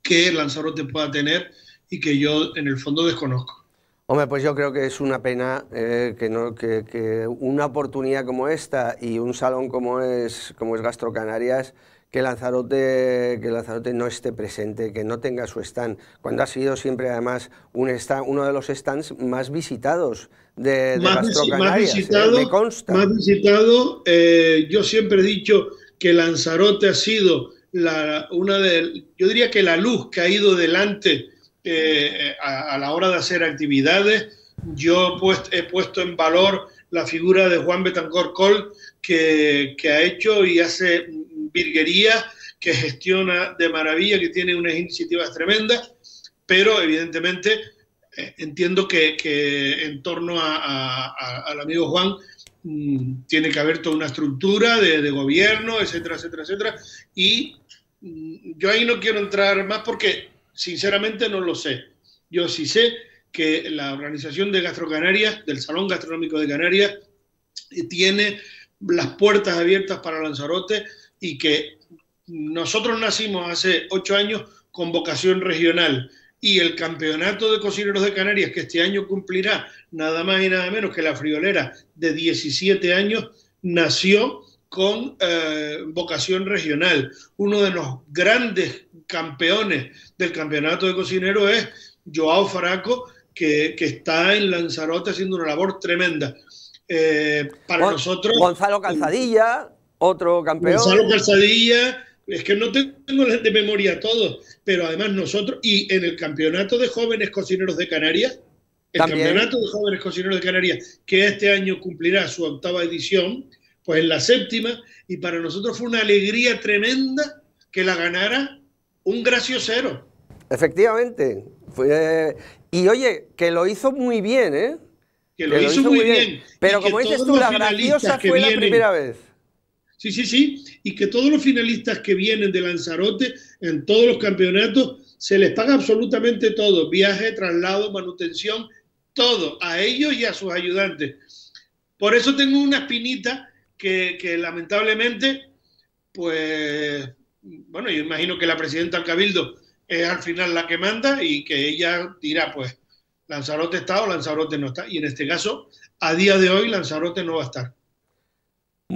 Speaker 3: que Lanzarote pueda tener y que yo en el fondo desconozco.
Speaker 1: Hombre, pues yo creo que es una pena eh, que, no, que, una oportunidad como esta y un salón como es, como es Gastro Canarias que Lanzarote, que Lanzarote no esté presente, que no tenga su stand, cuando ha sido siempre además un stand, uno de los stands más visitados de, de más,
Speaker 3: más visitado, me consta. Más visitado, eh, yo siempre he dicho que Lanzarote ha sido la, una de, yo diría que la luz que ha ido delante eh, a, la hora de hacer actividades. Yo he puesto en valor la figura de Juan Betancor Col, que, que ha hecho y hace virguería, que gestiona de maravilla, que tiene unas iniciativas tremendas, pero evidentemente eh, entiendo que, en torno al amigo Juan mm, tiene que haber toda una estructura de, gobierno, etcétera, etcétera, etcétera. Y yo ahí no quiero entrar más porque sinceramente no lo sé. Yo sí sé que la organización de Gastrocanarias, del Salón Gastronómico de Canarias, eh, tiene las puertas abiertas para Lanzarote y que nosotros nacimos hace ocho años con vocación regional y el campeonato de cocineros de Canarias, que este año cumplirá nada más y nada menos que la friolera de 17 años, nació con eh, vocación regional. Uno de los grandes campeones del campeonato de cocineros es Joao Faraco, que, está en Lanzarote haciendo una labor tremenda.
Speaker 1: Eh, para nosotros. Gonzalo Calzadilla, otro campeón.
Speaker 3: Gonzalo Calzadilla, es que no tengo de memoria todos, pero además nosotros, y en el campeonato de jóvenes cocineros de Canarias, el campeonato de jóvenes cocineros de Canarias, que este año cumplirá su octava edición, pues en la séptima, y para nosotros fue una alegría tremenda que la ganara un graciosero.
Speaker 1: Efectivamente. y oye, que lo hizo muy bien, ¿eh?
Speaker 3: Que lo, hizo, muy bien.
Speaker 1: Pero como dices tú, la graciosa fue la primera vez.
Speaker 3: Sí, sí, sí. Y que todos los finalistas que vienen de Lanzarote en todos los campeonatos se les paga absolutamente todo. Viaje, traslado, manutención, todo. A ellos y a sus ayudantes. Por eso tengo una espinita que, lamentablemente, pues, bueno, yo imagino que la presidenta del Cabildo es al final la que manda y que ella dirá, pues, Lanzarote está o Lanzarote no está. Y en este caso, a día de hoy, Lanzarote no va a estar.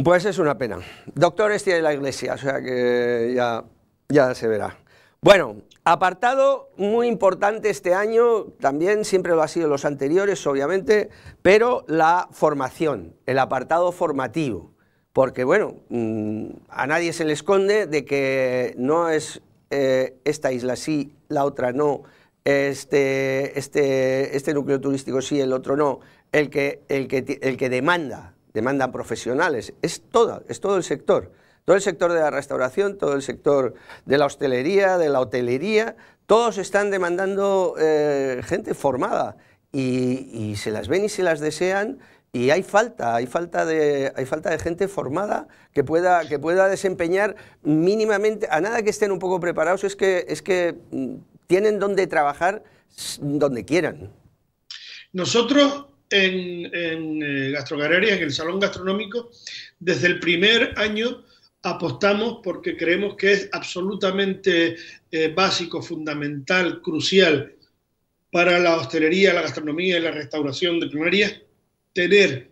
Speaker 1: Pues es una pena. Doctor Estia de la Iglesia, o sea que ya, ya se verá. Bueno, apartado muy importante este año, también siempre lo ha sido los anteriores, obviamente, pero la formación, el apartado formativo. Porque, bueno, mm, a nadie se le esconde de que no es eh, esta isla sí, la otra no, este, este, este núcleo turístico sí, el otro no, el que, el que, el que demanda demandan profesionales, es todo, es todo el sector. Todo el sector de la restauración, todo el sector de la hostelería, de la hotelería, todos están demandando eh, gente formada y, se las ven y se las desean y hay falta, hay falta de, hay falta de gente formada que pueda, que pueda desempeñar mínimamente, a nada que estén un poco preparados, es que, es que mm, tienen donde trabajar donde quieran.
Speaker 3: Nosotros en, en eh, en el Salón Gastronómico, desde el primer año apostamos porque creemos que es absolutamente eh, básico, fundamental, crucial para la hostelería, la gastronomía y la restauración de primaria, tener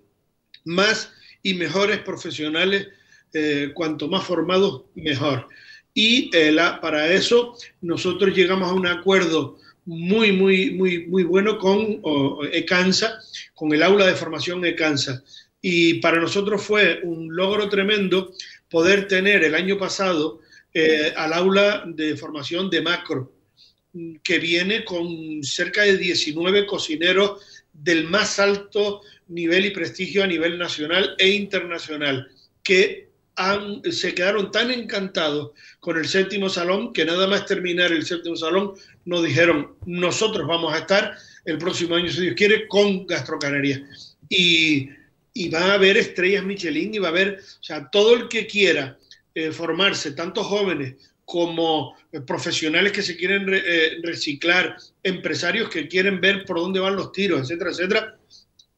Speaker 3: más y mejores profesionales, eh, cuanto más formados, mejor. Y eh, para eso nosotros llegamos a un acuerdo muy, muy, muy, muy bueno con ECANSA, con el aula de formación ECANSA. Y para nosotros fue un logro tremendo poder tener el año pasado eh, al aula de formación de macro, que viene con cerca de 19 cocineros del más alto nivel y prestigio a nivel nacional e internacional, que han, se quedaron tan encantados con el séptimo salón que nada más terminar el séptimo salón nos dijeron, nosotros vamos a estar el próximo año, si Dios quiere, con Gastrocanaria. Y, y va a haber estrellas Michelin y va a haber, o sea, todo el que quiera eh, formarse, tanto jóvenes como eh, profesionales que se quieren eh, reciclar, empresarios que quieren ver por dónde van los tiros, etcétera, etcétera,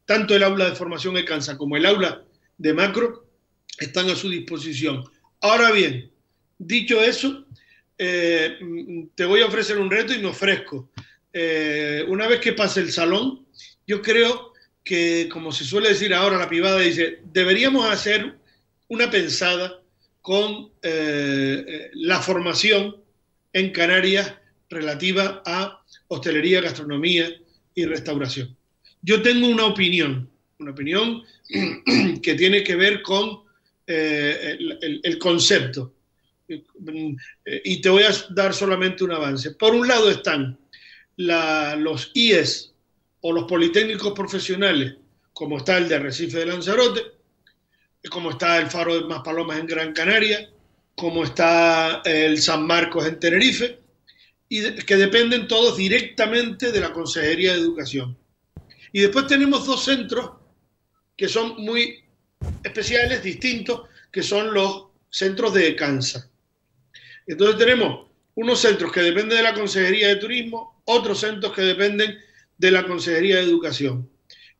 Speaker 3: tanto el aula de formación ECANSA como el aula de macro están a su disposición. Ahora bien, dicho eso, te voy a ofrecer un reto y me ofrezco. una vez que pase el salón, yo creo que, como se suele decir ahora, la privada dice, deberíamos hacer una pensada con eh, eh, la formación en Canarias relativa a hostelería, gastronomía y restauración. Yo tengo una opinión, una opinión que tiene que ver con eh, el, concepto. Y te voy a dar solamente un avance. Por un lado están los IES, o los politécnicos profesionales, como está el de Recife de Lanzarote, como está el Faro de Maspalomas en Gran Canaria, como está el San Marcos en Tenerife, y que dependen todos directamente de la Consejería de Educación. Y después tenemos dos centros que son muy especiales, distintos, que son los centros de CANSA. Entonces tenemos unos centros que dependen de la Consejería de Turismo, otros centros que dependen de la Consejería de Educación.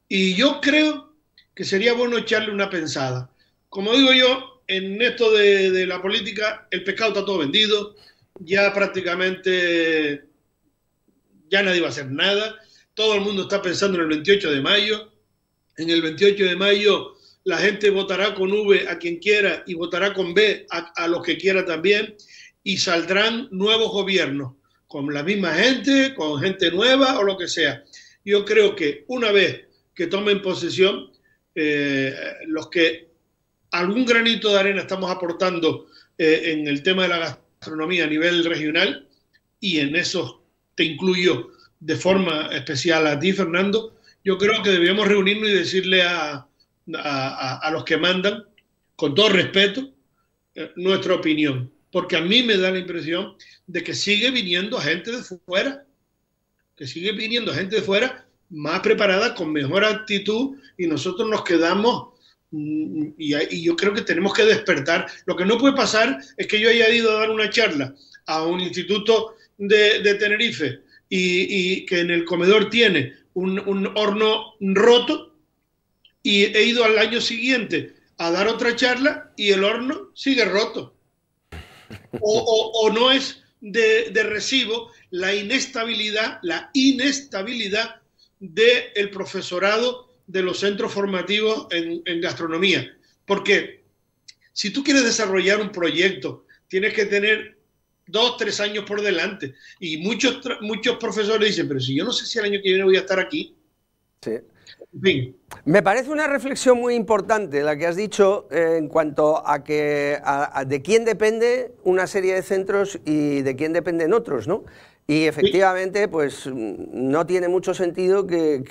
Speaker 3: Y yo creo que sería bueno echarle una pensada. Como digo yo, en esto de, la política, el pescado está todo vendido, ya prácticamente ya nadie va a hacer nada, todo el mundo está pensando en el 28 de mayo, en el 28 de mayo la gente votará con V a quien quiera y votará con B a, a los que quiera también, y saldrán nuevos gobiernos con la misma gente, con gente nueva o lo que sea. Yo creo que una vez que tomen posesión, eh, los que algún granito de arena estamos aportando eh, en el tema de la gastronomía a nivel regional, y en eso te incluyo de forma especial a ti, Fernando, yo creo que debemos reunirnos y decirle a, a, los que mandan, con todo respeto, eh, nuestra opinión porque a mí me da la impresión de que sigue viniendo gente de fuera, que sigue viniendo gente de fuera más preparada, con mejor actitud, y nosotros nos quedamos, mm, y, yo creo que tenemos que despertar. Lo que no puede pasar es que yo haya ido a dar una charla a un instituto de, Tenerife y, que en el comedor tiene un, un horno roto y he ido al año siguiente a dar otra charla y el horno sigue roto o, no es de, recibo la inestabilidad, la inestabilidad del profesorado de los centros formativos en, gastronomía. Porque si tú quieres desarrollar un proyecto, tienes que tener dos, tres años por delante. Y muchos, muchos profesores dicen, pero si yo no sé si el año que viene voy a estar aquí.
Speaker 1: Sí. Me parece una reflexión muy importante la que has dicho eh, en cuanto a que de quién depende una serie de centros y de quién dependen otros, ¿no? Y efectivamente, pues no tiene mucho sentido que,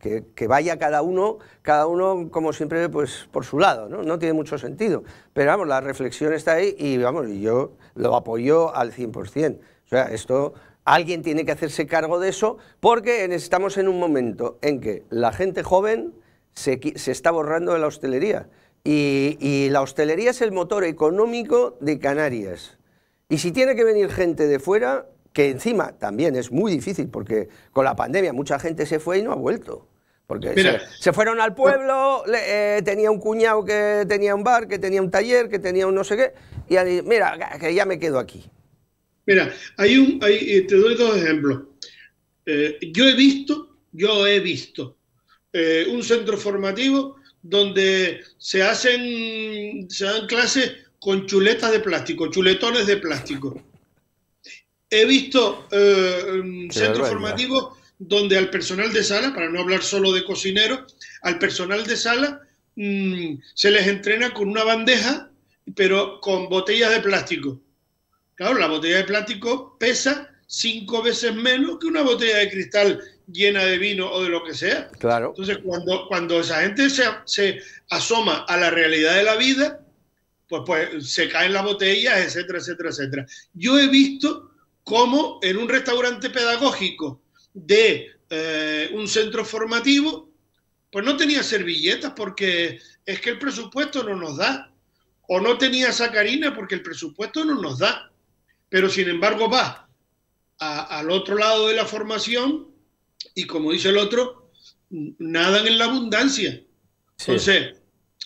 Speaker 1: que, vaya cada uno, cada uno como siempre, pues por su lado, ¿no? No tiene mucho sentido. Pero vamos, la reflexión está ahí y vamos, yo lo apoyo al 100%. O sea, esto Alguien tiene que hacerse cargo de eso porque estamos en un momento en que la gente joven se, está borrando de la hostelería. Y, la hostelería es el motor económico de Canarias. Y si tiene que venir gente de fuera, que encima también es muy difícil porque con la pandemia mucha gente se fue y no ha vuelto. Porque se, fueron al pueblo, eh, tenía un cuñado que tenía un bar, que tenía un taller, que tenía un no sé qué, y mira, que ya me quedo aquí.
Speaker 3: Mira, hay un, hay, te doy dos ejemplos. Eh, yo he visto, yo he visto eh, un centro formativo donde se hacen, se dan clases con chuletas de plástico, chuletones de plástico. He visto eh, centros formativos donde al personal de sala, para no hablar solo de cocineros, al personal de sala mm, se les entrena con una bandeja, pero con botellas de plástico. Claro, la botella de plástico pesa cinco veces menos que una botella de cristal llena de vino o de lo que sea.
Speaker 1: Claro.
Speaker 3: Entonces, cuando, cuando esa gente se, se asoma a la realidad de la vida, pues, pues se caen las botellas, etcétera, etcétera, etcétera. Yo he visto cómo en un restaurante pedagógico de eh, un centro formativo, pues no tenía servilletas porque es que el presupuesto no nos da. O no tenía sacarina porque el presupuesto no nos da. Pero sin embargo va al otro lado de la formación y como dice el otro, nadan en la abundancia. Entonces,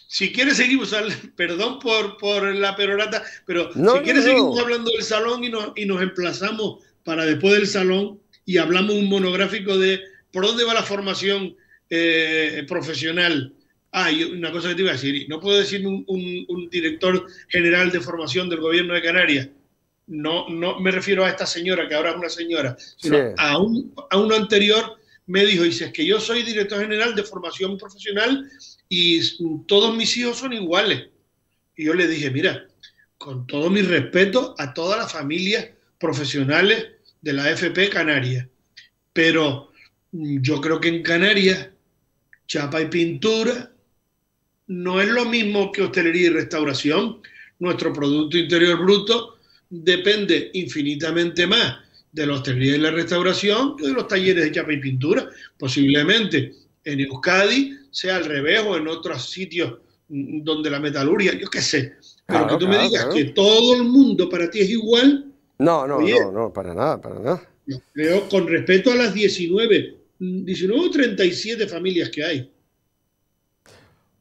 Speaker 3: si quieres seguimos, perdón por, por la perorata, pero si quieres seguimos hablando del salón y nos, y nos emplazamos para después del salón y hablamos un monográfico de por dónde va la formación eh, profesional. Ah, y una cosa que te iba a decir, no puedo decir un, un, director general de formación del gobierno de Canarias, no, no me refiero a esta señora, que ahora es una señora, sino a, un, a uno anterior me dijo, dice, es que yo soy director general de formación profesional y todos mis hijos son iguales. Y yo le dije, mira, con todo mi respeto a todas las familias profesionales de la FP Canarias, pero yo creo que en Canarias, chapa y pintura no es lo mismo que hostelería y restauración. Nuestro Producto Interior Bruto depende infinitamente más de la hostelería y la restauración que de los talleres de chapa y pintura. Posiblemente en Euskadi sea al revés o en otros sitios donde la metalurgia, yo qué sé. Pero que tú me digas que todo el mundo para ti es igual.
Speaker 1: No, no, no, no, para nada, para nada.
Speaker 3: Creo con respecto a las 19, 19 o 37 familias que hay.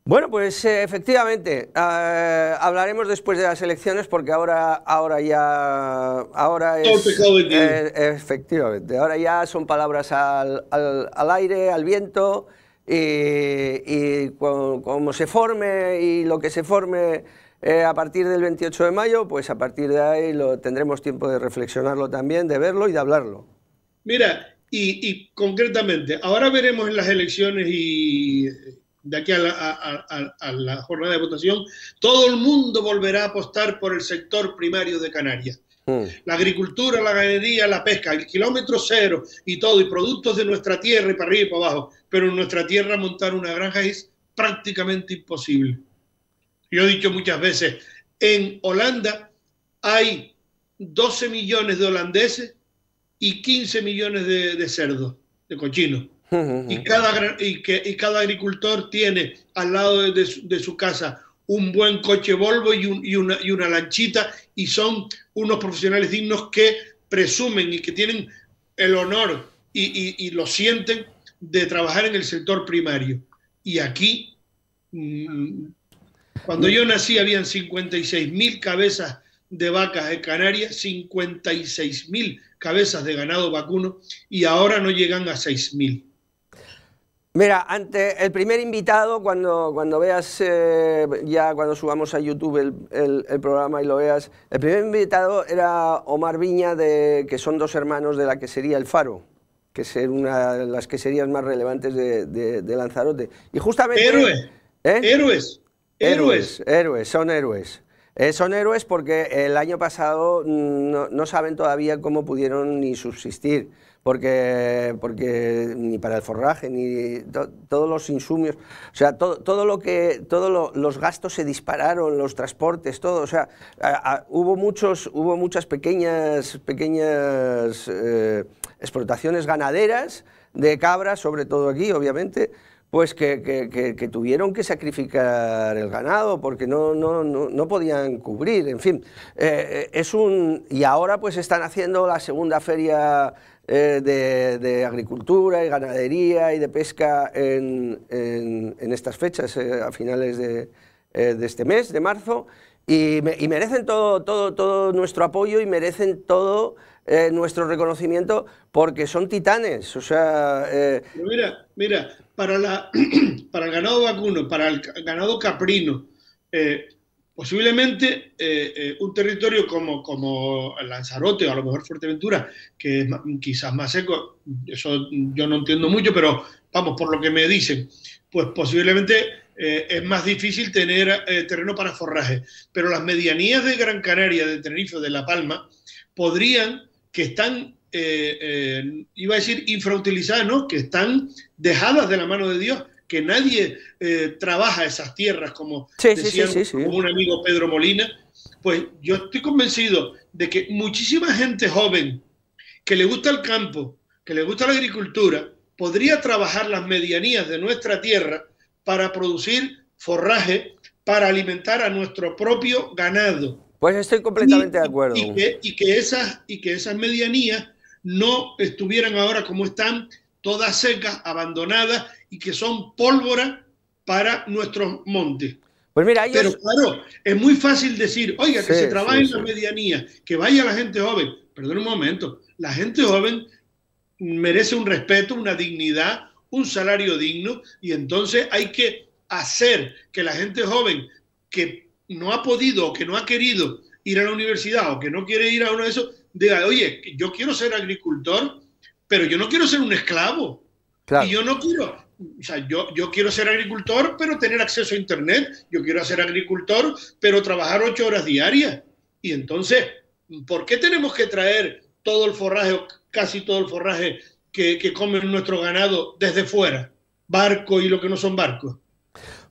Speaker 1: Bueno, pues eh, efectivamente, eh, hablaremos después de las elecciones porque ahora, ahora ya, ahora es, eh, efectivamente, ahora ya son palabras al, al, aire, al viento y, como, se forme y lo que se forme a partir del 28 de mayo, pues a partir de ahí lo tendremos tiempo de reflexionarlo también, de verlo y de hablarlo.
Speaker 3: Mira, y, y concretamente, ahora veremos en las elecciones y de aquí a la, jornada de votación, todo el mundo volverá a apostar por el sector primario de Canarias. Hmm. La agricultura, la ganadería, la pesca, el kilómetro cero y todo, y productos de nuestra tierra y para arriba y para abajo. Pero en nuestra tierra montar una granja es prácticamente imposible. Yo he dicho muchas veces, en Holanda hay 12 millones de holandeses y 15 millones de, de cerdos, de cochinos y cada, y que, y cada agricultor tiene al lado de, su, casa un buen coche Volvo y, y, una, y una lanchita y son unos profesionales dignos que presumen y que tienen el honor y, y lo sienten de trabajar en el sector primario. Y aquí, mm, cuando yo nací, habían 56 mil cabezas de vacas en Canarias, 56 mil cabezas de ganado vacuno y ahora no llegan a 6 mil.
Speaker 1: Mira, ante el primer invitado, cuando, cuando veas, eh, ya cuando subamos a YouTube el, el, programa y lo veas, el primer invitado era Omar Viña, de, que son dos hermanos de la que sería El Faro, que es una de las que serían más relevantes de, de, Lanzarote. Y justamente...
Speaker 3: Héroes. ¿eh? Héroes.
Speaker 1: Héroes. Héroes, son héroes. Eh, son héroes porque el año pasado no, no saben todavía cómo pudieron ni subsistir porque, porque ni para el forraje, ni todos los insumios, o sea, todo, todo lo que, todos los gastos se dispararon, los transportes, todo, o sea, hubo, muchos, hubo muchas pequeñas, pequeñas eh, explotaciones ganaderas de cabras, sobre todo aquí, obviamente, pues que, tuvieron que sacrificar el ganado porque no, no, no, podían cubrir, en fin. Eh, es un, y ahora pues están haciendo la segunda feria eh, de, agricultura y ganadería y de pesca en, en, estas fechas, eh, a finales de, de, este mes, de marzo, y, y, merecen todo, todo, todo nuestro apoyo y merecen todo nuestro reconocimiento porque son titanes. O sea,
Speaker 3: mira, mira, para, la, para el ganado vacuno, para el ganado caprino, eh, posiblemente eh, eh, un territorio como, como Lanzarote o a lo mejor Fuerteventura, que es quizás más seco, eso yo no entiendo mucho, pero vamos, por lo que me dicen, pues posiblemente es más difícil tener terreno para forraje. Pero las medianías de Gran Canaria, de Tenerife, de La Palma, podrían, que están eh, eh, iba a decir infrautilizadas, ¿no? Que están dejadas de la mano de Dios, que nadie eh, trabaja esas tierras, como decía un amigo Pedro Molina. Pues yo estoy convencido de que muchísima gente joven que le gusta el campo, que le gusta la agricultura, podría trabajar las medianías de nuestra tierra para producir forraje para alimentar a nuestro propio ganado.
Speaker 1: Pues estoy completamente de acuerdo.
Speaker 3: Y que, y que, esas, y que esas medianías no estuvieran ahora como están, todas secas, abandonadas y que son pólvora para nuestros montes. Pues mira, Pero claro, es muy fácil decir, oiga, que se trabaje en la medianía, que vaya la gente joven. Perdón un momento, la gente joven merece un respeto, una dignidad, un salario digno y entonces hay que hacer que la gente joven que no ha podido o que no ha querido ir a la universidad o que no quiere ir a uno de esos, diga, oye, yo quiero ser agricultor, pero yo no quiero ser un esclavo. Y yo no quiero, o sea, yo, yo quiero ser agricultor, pero tener acceso a Internet. Yo quiero ser agricultor, pero trabajar ocho horas diarias. Y entonces, ¿por qué tenemos que traer todo el forraje, casi todo el forraje que, que comen nuestro ganado desde fuera? Barco y lo que no son barcos.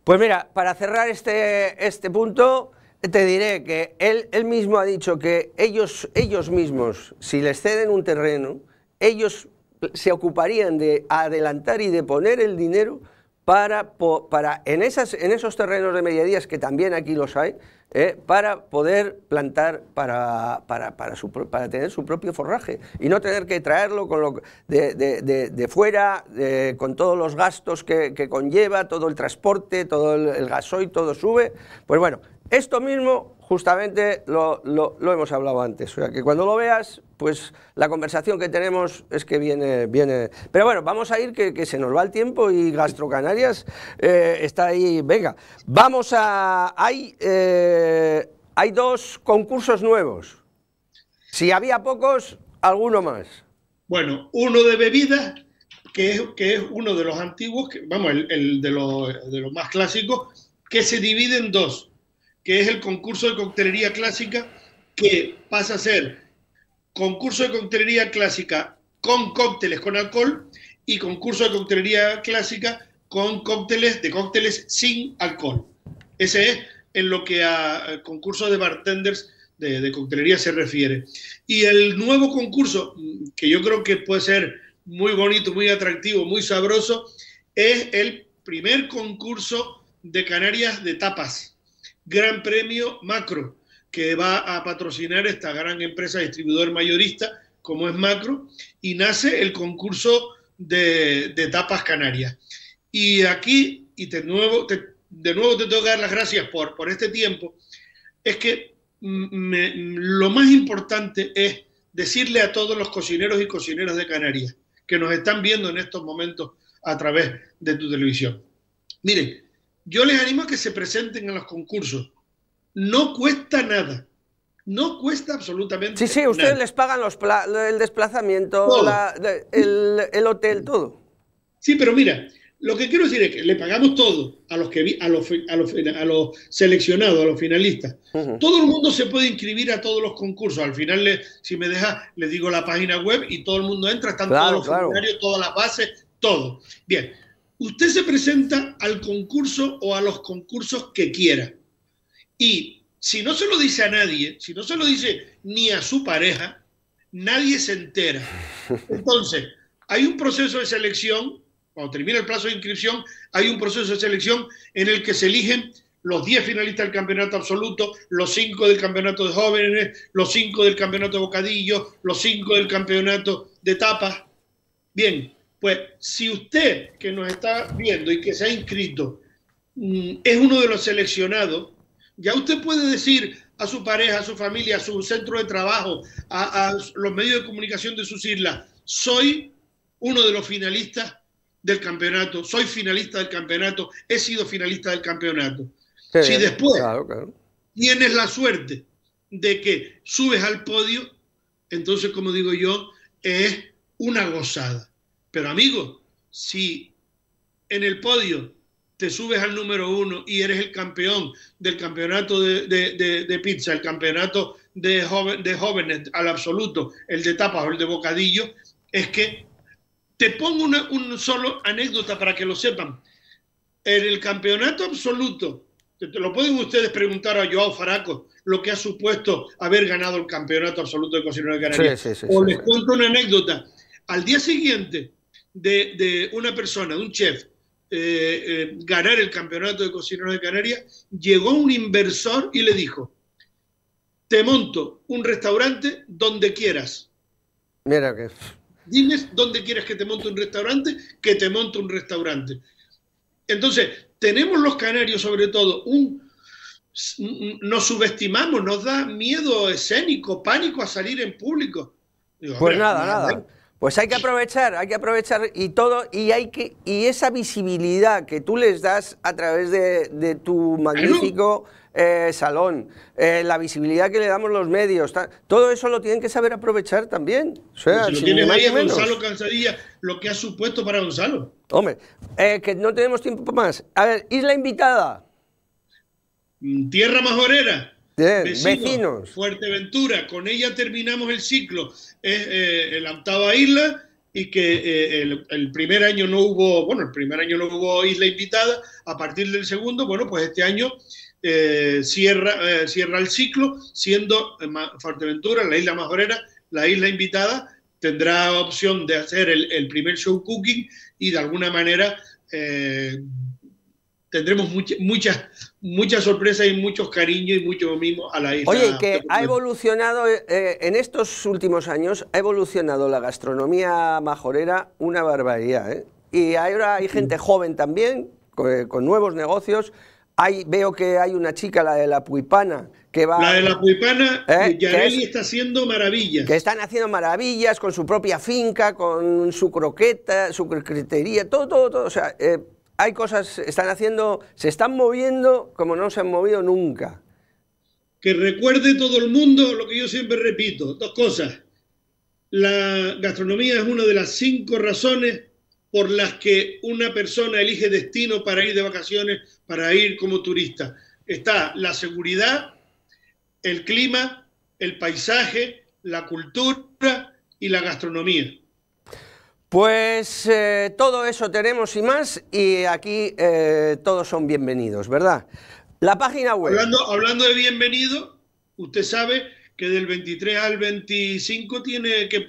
Speaker 1: Pues mira, para cerrar este, este punto, te diré que él, él mismo ha dicho que ellos, ellos mismos, si les ceden un terreno, ellos se ocuparían de adelantar y de poner el dinero para, para en, esas, en esos terrenos de mediodías, que también aquí los hay, eh, para poder plantar, para, para, para, su, para, tener su propio forraje y no tener que traerlo con lo, de, de, de, fuera, con todos los gastos que, que, conlleva, todo el transporte, todo el, el gasoil, todo sube. Pues bueno, esto mismo justamente lo, hemos hablado antes, o sea que cuando lo veas, pues la conversación que tenemos es que viene... viene. Pero bueno, vamos a ir que, se nos va el tiempo y Gastrocanarias eh, está ahí, venga, vamos a... Hay, eh, hay dos concursos nuevos, si había pocos, alguno más.
Speaker 3: Bueno, uno de bebidas, que es, que es uno de los antiguos, que, vamos, el, de, los, de los más clásicos, que se divide en dos que es el concurso de coctelería clásica, que pasa a ser concurso de coctelería clásica con cócteles con alcohol y concurso de coctelería clásica con cócteles de cócteles sin alcohol. Ese es en lo que a concurso de bartenders de, de, coctelería se refiere. Y el nuevo concurso, que yo creo que puede ser muy bonito, muy atractivo, muy sabroso, es el primer concurso de Canarias de tapas. Gran Premio Macro, que va a patrocinar esta gran empresa distribuidor mayorista como es Macro, y nace el concurso de, tapas canarias. Y aquí, y de nuevo, te, de nuevo te tengo que dar las gracias por, por este tiempo, es que lo más importante es decirle a todos los cocineros y cocineras de Canarias que nos están viendo en estos momentos a través de tu televisión. Miren, yo les animo a que se presenten a los concursos. No cuesta nada. No cuesta absolutamente
Speaker 1: nada. Sí, sí, ustedes les pagan los el desplazamiento, el, hotel, todo.
Speaker 3: Sí, pero mira, lo que quiero decir es que le pagamos todo a los, que, a los, a los, a los seleccionados, a los finalistas. Todo el mundo se puede inscribir a todos los concursos. Al final, le, si me deja, le digo la página web y todo el mundo entra, están todos los funcionarios, todas las bases, todo. Bien, Usted se presenta al concurso o a los concursos que quiera. Y si no se lo dice a nadie, si no se lo dice ni a su pareja, nadie se entera. Entonces, hay un proceso de selección, cuando termina el plazo de inscripción, hay un proceso de selección en el que se eligen los 10 finalistas del campeonato absoluto, los 5 del campeonato de jóvenes, los 5 del campeonato de bocadillo, los 5 del campeonato de tapas. Bien, pues si usted que nos está viendo y que se ha inscrito mm, es uno de los seleccionados, ya usted puede decir a su pareja, a su familia, a su centro de trabajo, a, los medios de comunicación de sus islas, soy uno de los finalistas del campeonato, soy finalista del campeonato, he sido finalista del campeonato. si después tienes la suerte de que subes al podio, entonces, como digo yo, es una gozada. Pero amigo, si en el podio te subes al número uno y eres el campeón del campeonato de, pizza, el campeonato de, de jóvenes al absoluto, el de tapas o el de bocadillo, es que te pongo una un solo anécdota para que lo sepan. En el campeonato absoluto, te lo pueden ustedes preguntar a Joao Faraco, lo que ha supuesto haber ganado el campeonato absoluto de cocinero de Canarias. o les cuento una anécdota. Al día siguiente de, una persona, de un chef, eh, eh, ganar el campeonato de cocinero de Canarias, llegó un inversor y le dijo, te monto un restaurante donde quieras.
Speaker 1: Mira que...
Speaker 3: Dime dónde quieres que te monte un restaurante, que te monte un restaurante. Entonces, tenemos los canarios sobre todo un... Nos subestimamos, nos da miedo escénico, pánico a salir en público.
Speaker 1: pues nada, nada. Pues hay que aprovechar, hay que aprovechar y todo, y hay que, y esa visibilidad que tú les das a través de, tu magnífico eh, salón, eh, la visibilidad que le damos los medios, todo eso lo tienen que saber aprovechar también.
Speaker 3: O sea, si lo tiene ahí Gonzalo Cansadilla, lo que ha supuesto para Gonzalo.
Speaker 1: Hombre, eh, que no tenemos tiempo más. A ver, isla invitada.
Speaker 3: Mm, tierra majorera.
Speaker 1: Vecinos,
Speaker 3: Fuerteventura, con ella terminamos el ciclo. Es eh, la octava isla y que eh, el, primer año no hubo, bueno, el primer año no hubo isla invitada, a partir del segundo, bueno, pues este año eh, cierra, cierra el ciclo, siendo Fuerteventura, la isla majorera, la isla invitada, tendrá opción de hacer el, el primer show cooking y de alguna manera tendremos muchas muchas muchas sorpresas y muchos cariños y mucho mismo a la isla.
Speaker 1: Oye, que ha evolucionado eh, en estos últimos años, ha evolucionado la gastronomía majorera una barbaridad. ¿eh? Y ahora hay gente joven también, con, nuevos negocios. Hay, veo que hay una chica, la de la Puipana, que va...
Speaker 3: La de la Puipana, ¿eh? Yareli está haciendo maravillas.
Speaker 1: Que están haciendo maravillas con su propia finca, con su croqueta, su croquetería, todo, todo, todo. O sea, eh, hay cosas, están haciendo, se están moviendo como no se han movido nunca.
Speaker 3: Que recuerde todo el mundo lo que yo siempre repito, dos cosas. La gastronomía es una de las cinco razones por las que una persona elige destino para ir de vacaciones, para ir como turista. Está la seguridad, el clima, el paisaje, la cultura y la gastronomía.
Speaker 1: Pues eh, todo eso tenemos y más, y aquí eh, todos son bienvenidos, ¿verdad? La página web.
Speaker 3: Hablando, de bienvenido, usted sabe que del 23 al 25 tiene que,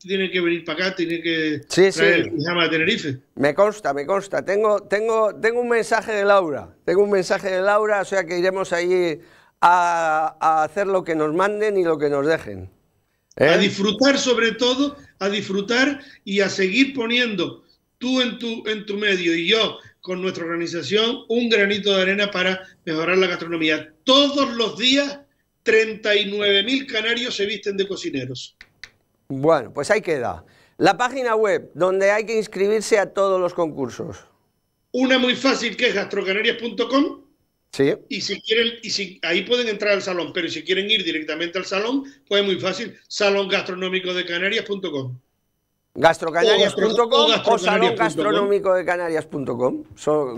Speaker 3: tiene que venir para acá, tiene que
Speaker 1: sí, traer
Speaker 3: sí. el Tenerife.
Speaker 1: Me consta, me consta. Tengo, tengo, tengo un mensaje de Laura, tengo un mensaje de Laura, o sea que iremos allí a, a hacer lo que nos manden y lo que nos dejen.
Speaker 3: A ¿Eh? disfrutar sobre todo, a disfrutar y a seguir poniendo tú en tu, en tu medio y yo con nuestra organización un granito de arena para mejorar la gastronomía. Todos los días 39.000 canarios se visten de cocineros.
Speaker 1: Bueno, pues ahí queda. La página web donde hay que inscribirse a todos los concursos.
Speaker 3: Una muy fácil que es gastrocanarias.com
Speaker 1: Sí.
Speaker 3: Y si quieren, y si ahí pueden entrar al salón, pero si quieren ir directamente al salón, pues es muy fácil, salongastronómicodecanarias.com.
Speaker 1: Gastrocanarias.com o, salongastronómicodecanarias.com.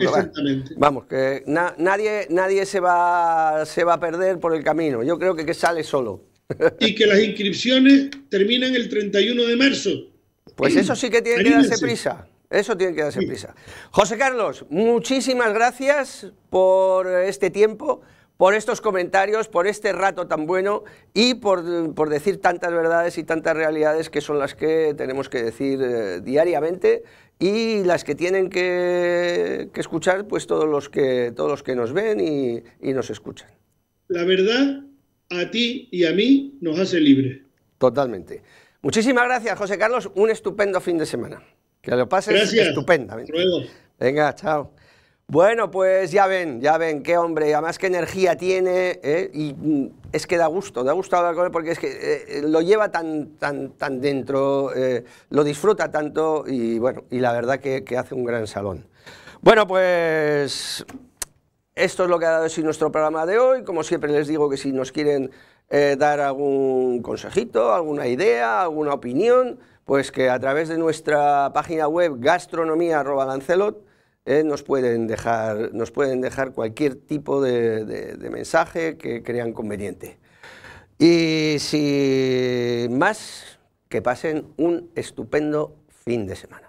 Speaker 3: Exactamente.
Speaker 1: Vamos, que nadie, nadie se, va, se va a perder por el camino. Yo creo que, que sale solo.
Speaker 3: y que las inscripciones terminan el 31 de marzo.
Speaker 1: Pues eso sí que tiene que darse prisa. Eso tiene que darse prisa. José Carlos, muchísimas gracias por este tiempo, por estos comentarios, por este rato tan bueno y por, decir tantas verdades y tantas realidades que son las que tenemos que decir eh, diariamente y las que tienen que, escuchar pues todos los que, todos los que nos ven y, y nos escuchan.
Speaker 3: La verdad a ti y a mí nos hace libres.
Speaker 1: Totalmente. Muchísimas gracias, José Carlos. Un estupendo fin de semana. Que lo pases estupendamente. Venga, chao. Bueno, pues ya ven, ya ven, qué hombre, además qué energía tiene, ¿eh? y mm, es que da gusto, da gusto hablar con él porque es que eh, lo lleva tan, tan, tan dentro, eh, lo disfruta tanto y bueno, y la verdad que, que, hace un gran salón. Bueno, pues esto es lo que ha dado nuestro programa de hoy, como siempre les digo que si nos quieren dar algún consejito, alguna idea, alguna opinión, pues que a través de nuestra página web gastronomía.lancelot eh, nos, pueden dejar, nos pueden dejar cualquier tipo de, mensaje que crean conveniente. Y sin más, que pasen un estupendo fin de semana.